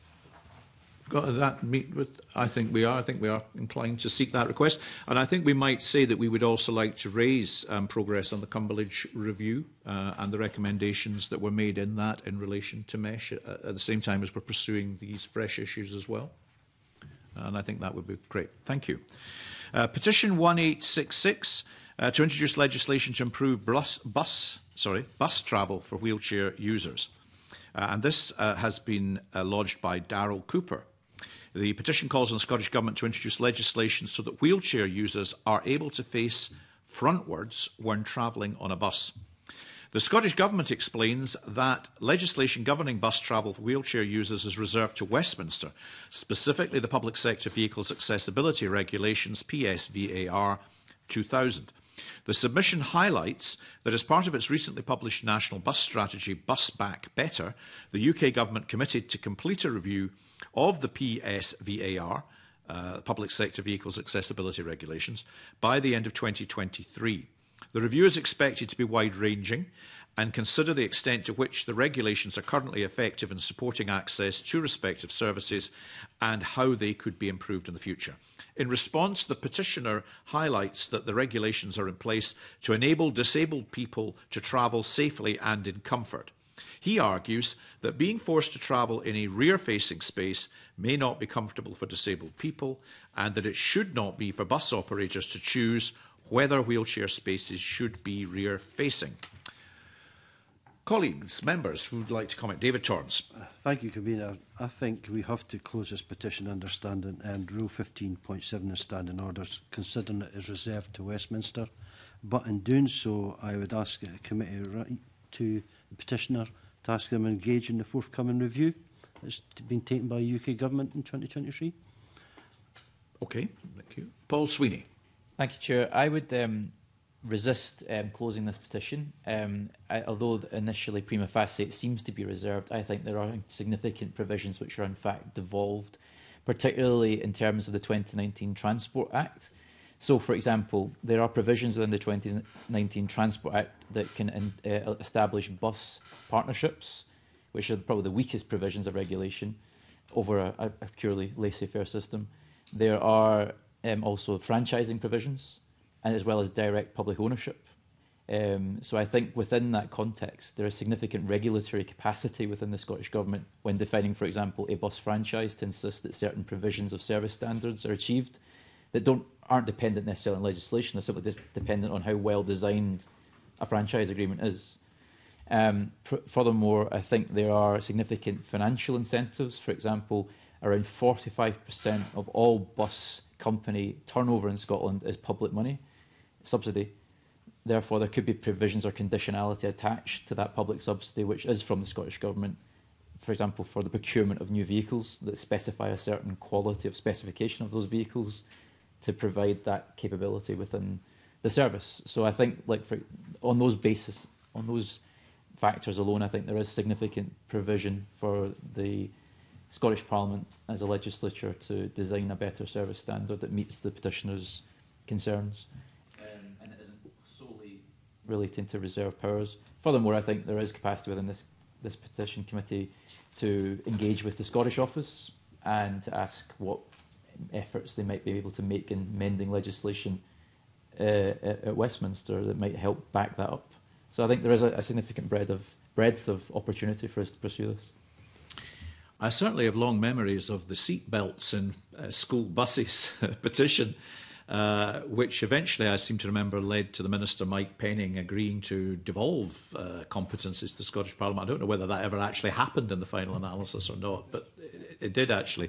Got that meet with. I think we are. I think we are inclined to seek that request, and I think we might say that we would also like to raise um, progress on the Cumberland review uh, and the recommendations that were made in that in relation to mesh at, at the same time as we're pursuing these fresh issues as well. And I think that would be great. Thank you. Uh, petition 1866 uh, to introduce legislation to improve bus, bus sorry, bus travel for wheelchair users. Uh, and this uh, has been uh, lodged by Daryl Cooper. The petition calls on the Scottish Government to introduce legislation so that wheelchair users are able to face frontwards when travelling on a bus. The Scottish Government explains that legislation governing bus travel for wheelchair users is reserved to Westminster, specifically the Public Sector Vehicles Accessibility Regulations, PSVAR 2000. The submission highlights that as part of its recently published national bus strategy, Bus Back Better, the UK government committed to complete a review of the PSVAR, uh, Public Sector Vehicles Accessibility Regulations, by the end of 2023. The review is expected to be wide ranging and consider the extent to which the regulations are currently effective in supporting access to respective services and how they could be improved in the future. In response, the petitioner highlights that the regulations are in place to enable disabled people to travel safely and in comfort. He argues that being forced to travel in a rear facing space may not be comfortable for disabled people and that it should not be for bus operators to choose whether wheelchair spaces should be rear facing. colleagues, members who would like to comment. David Torrance. Uh, thank you, Convener. I think we have to close this petition under standing and Rule 15.7 of standing orders, considering it is reserved to Westminster. But in doing so, I would ask a committee to the petitioner to ask them to engage in the forthcoming review that's been taken by UK government in 2023. Okay, thank you. Paul Sweeney. Thank you, Chair. I would um, resist um, closing this petition. Um, I, although initially prima facie it seems to be reserved, I think there are significant provisions which are in fact devolved, particularly in terms of the 2019 Transport Act. So, for example, there are provisions within the 2019 Transport Act that can in, uh, establish bus partnerships, which are probably the weakest provisions of regulation over a, a purely laissez faire system. There are um, also franchising provisions and as well as direct public ownership. Um, so I think within that context, there is significant regulatory capacity within the Scottish Government when defining, for example, a bus franchise to insist that certain provisions of service standards are achieved that don't aren't dependent necessarily on legislation. They're simply de- dependent on how well designed a franchise agreement is. Um, pr- furthermore, I think there are significant financial incentives. For example, around 45% of all bus company turnover in Scotland is public money subsidy. Therefore, there could be provisions or conditionality attached to that public subsidy, which is from the Scottish Government. For example, for the procurement of new vehicles that specify a certain quality of specification of those vehicles to provide that capability within the service. So I think, like for, on those basis, on those factors alone, I think there is significant provision for the Scottish Parliament as a legislature to design a better service standard that meets the petitioner's concerns relating to reserve powers. Furthermore, I think there is capacity within this, this petition committee to engage with the Scottish office and to ask what efforts they might be able to make in mending legislation uh, at, Westminster that might help back that up. So I think there is a, a significant breadth of, breadth of opportunity for us to pursue this. I certainly have long memories of the seatbelts in uh, school buses petition uh, which eventually I seem to remember led to the Minister Mike Penning agreeing to devolve uh, competences to the Scottish Parliament. I don't know whether that ever actually happened in the final analysis or not, but it, it did actually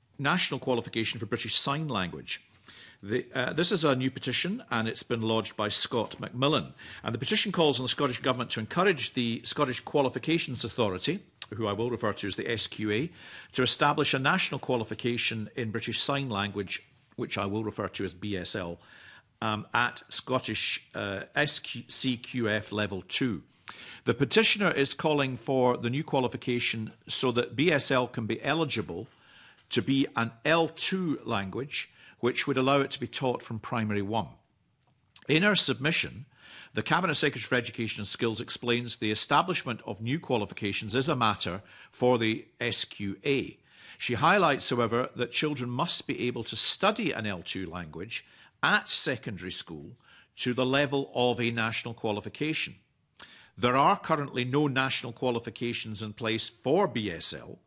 national qualification for British Sign Language. The, uh, this is a new petition and it's been lodged by Scott Macmillan. And the petition calls on the Scottish Government to encourage the Scottish Qualifications Authority, who I will refer to as the SQA, to establish a national qualification in British Sign Language, which I will refer to as BSL, um, at Scottish uh, SQCQF Level 2. The petitioner is calling for the new qualification so that BSL can be eligible to be an L2 language, which would allow it to be taught from primary one. In her submission, the Cabinet Secretary for Education and Skills explains the establishment of new qualifications is a matter for the SQA. She highlights, however, that children must be able to study an L2 language at secondary school to the level of a national qualification. There are currently no national qualifications in place for BSL.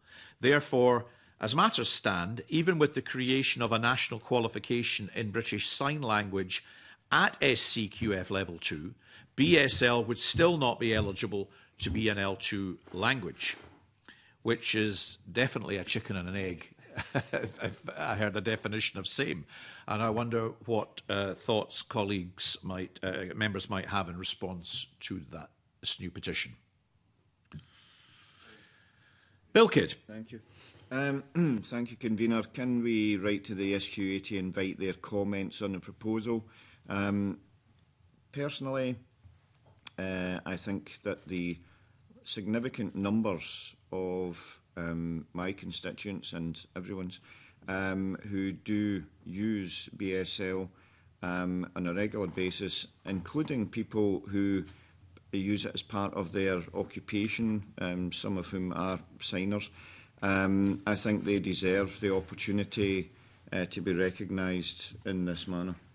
Therefore, as matters stand, even with the creation of a national qualification in British Sign Language at SCQF Level 2, BSL would still not be eligible to be an L2 language, which is definitely a chicken and an egg. I heard the definition of same, and I wonder what uh, thoughts colleagues might, uh, members might have in response to that. this new petition. Bill Kidd. Thank you. Um, thank you, Convener. Can we write to the SQA to invite their comments on the proposal? Um, personally, uh, I think that the significant numbers of um, my constituents and everyone's um, who do use BSL um, on a regular basis, including people who They use it as part of their occupation, um, some of whom are signers. Um, I think they deserve the opportunity uh, to be recognised in this manner.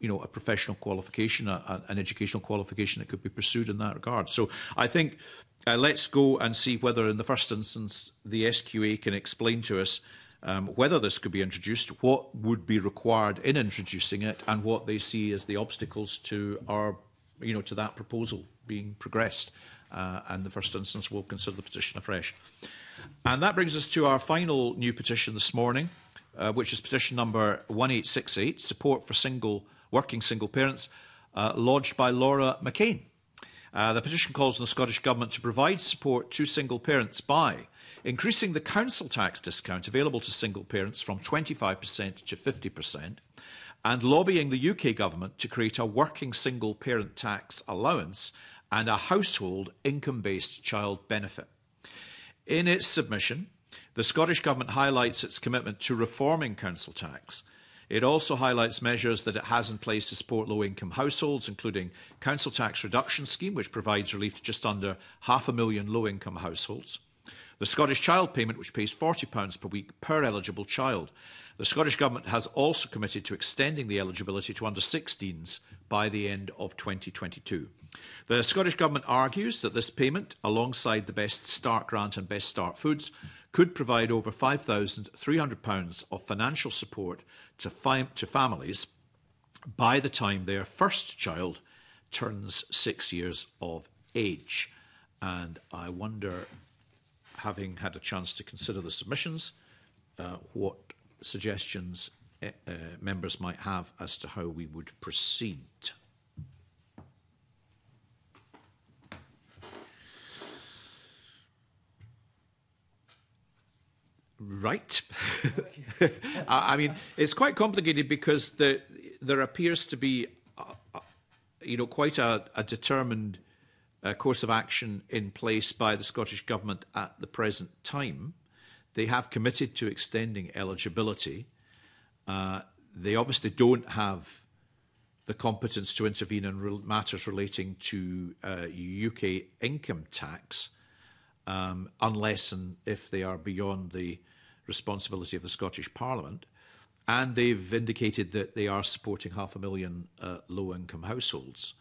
you know a professional qualification, a, a, an educational qualification that could be pursued in that regard. So I think uh, let's go and see whether, in the first instance, the SQA can explain to us um, whether this could be introduced, what would be required in introducing it, and what they see as the obstacles to our you know to that proposal being progressed uh, and the first instance will consider the petition afresh. And that brings us to our final new petition this morning, uh, which is petition number 1868, support for single working single parents, uh, lodged by Laura McCain. Uh, the petition calls on the Scottish Government to provide support to single parents by increasing the council tax discount available to single parents from 25% to 50%, and lobbying the UK Government to create a working single parent tax allowance and a household income based child benefit. In its submission, the Scottish Government highlights its commitment to reforming council tax. It also highlights measures that it has in place to support low income households, including council tax reduction scheme, which provides relief to just under half a million low income households. The Scottish Child Payment, which pays £40 per week per eligible child. The Scottish Government has also committed to extending the eligibility to under 16s by the end of 2022. The Scottish Government argues that this payment, alongside the Best Start grant and Best Start Foods, could provide over £5,300 of financial support to, fam to families by the time their first child turns six years of age. And I wonder, having had a chance to consider the submissions, uh, what suggestions Eh, uh, members might have as to how we would proceed. Right. I mean, it's quite complicated because the, there appears to be, uh, uh, you know, quite a, a determined uh, course of action in place by the Scottish government at the present time. They have committed to extending eligibility Uh, they obviously don't have the competence to intervene in re matters relating to uh, UK income tax um, unless and if they are beyond the responsibility of the Scottish Parliament. And they've indicated that they are supporting half a million uh, low income households.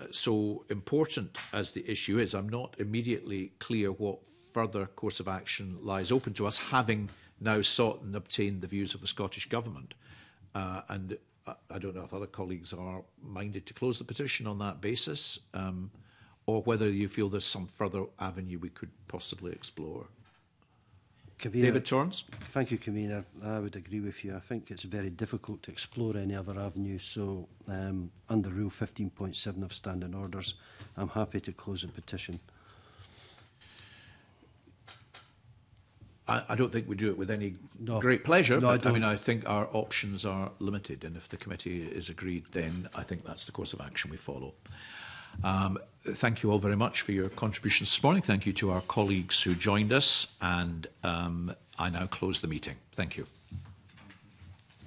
Uh, so important as the issue is, I'm not immediately clear what further course of action lies open to us, having now sought and obtained the views of the Scottish Government. Uh, and I, uh, I don't know if other colleagues are minded to close the petition on that basis, um, or whether you feel there's some further avenue we could possibly explore. Convener, David Torrance. Thank you, Convener. I would agree with you. I think it's very difficult to explore any other avenue. So, um, under Rule 15.7 of Standing Orders, I'm happy to close the petition. I, I don't think we do it with any no. great pleasure. No, but, I, I, mean, I think our options are limited, and if the committee is agreed, then I think that's the course of action we follow. Um, thank you all very much for your contributions this morning. Thank you to our colleagues who joined us, and um, I now close the meeting. Thank you.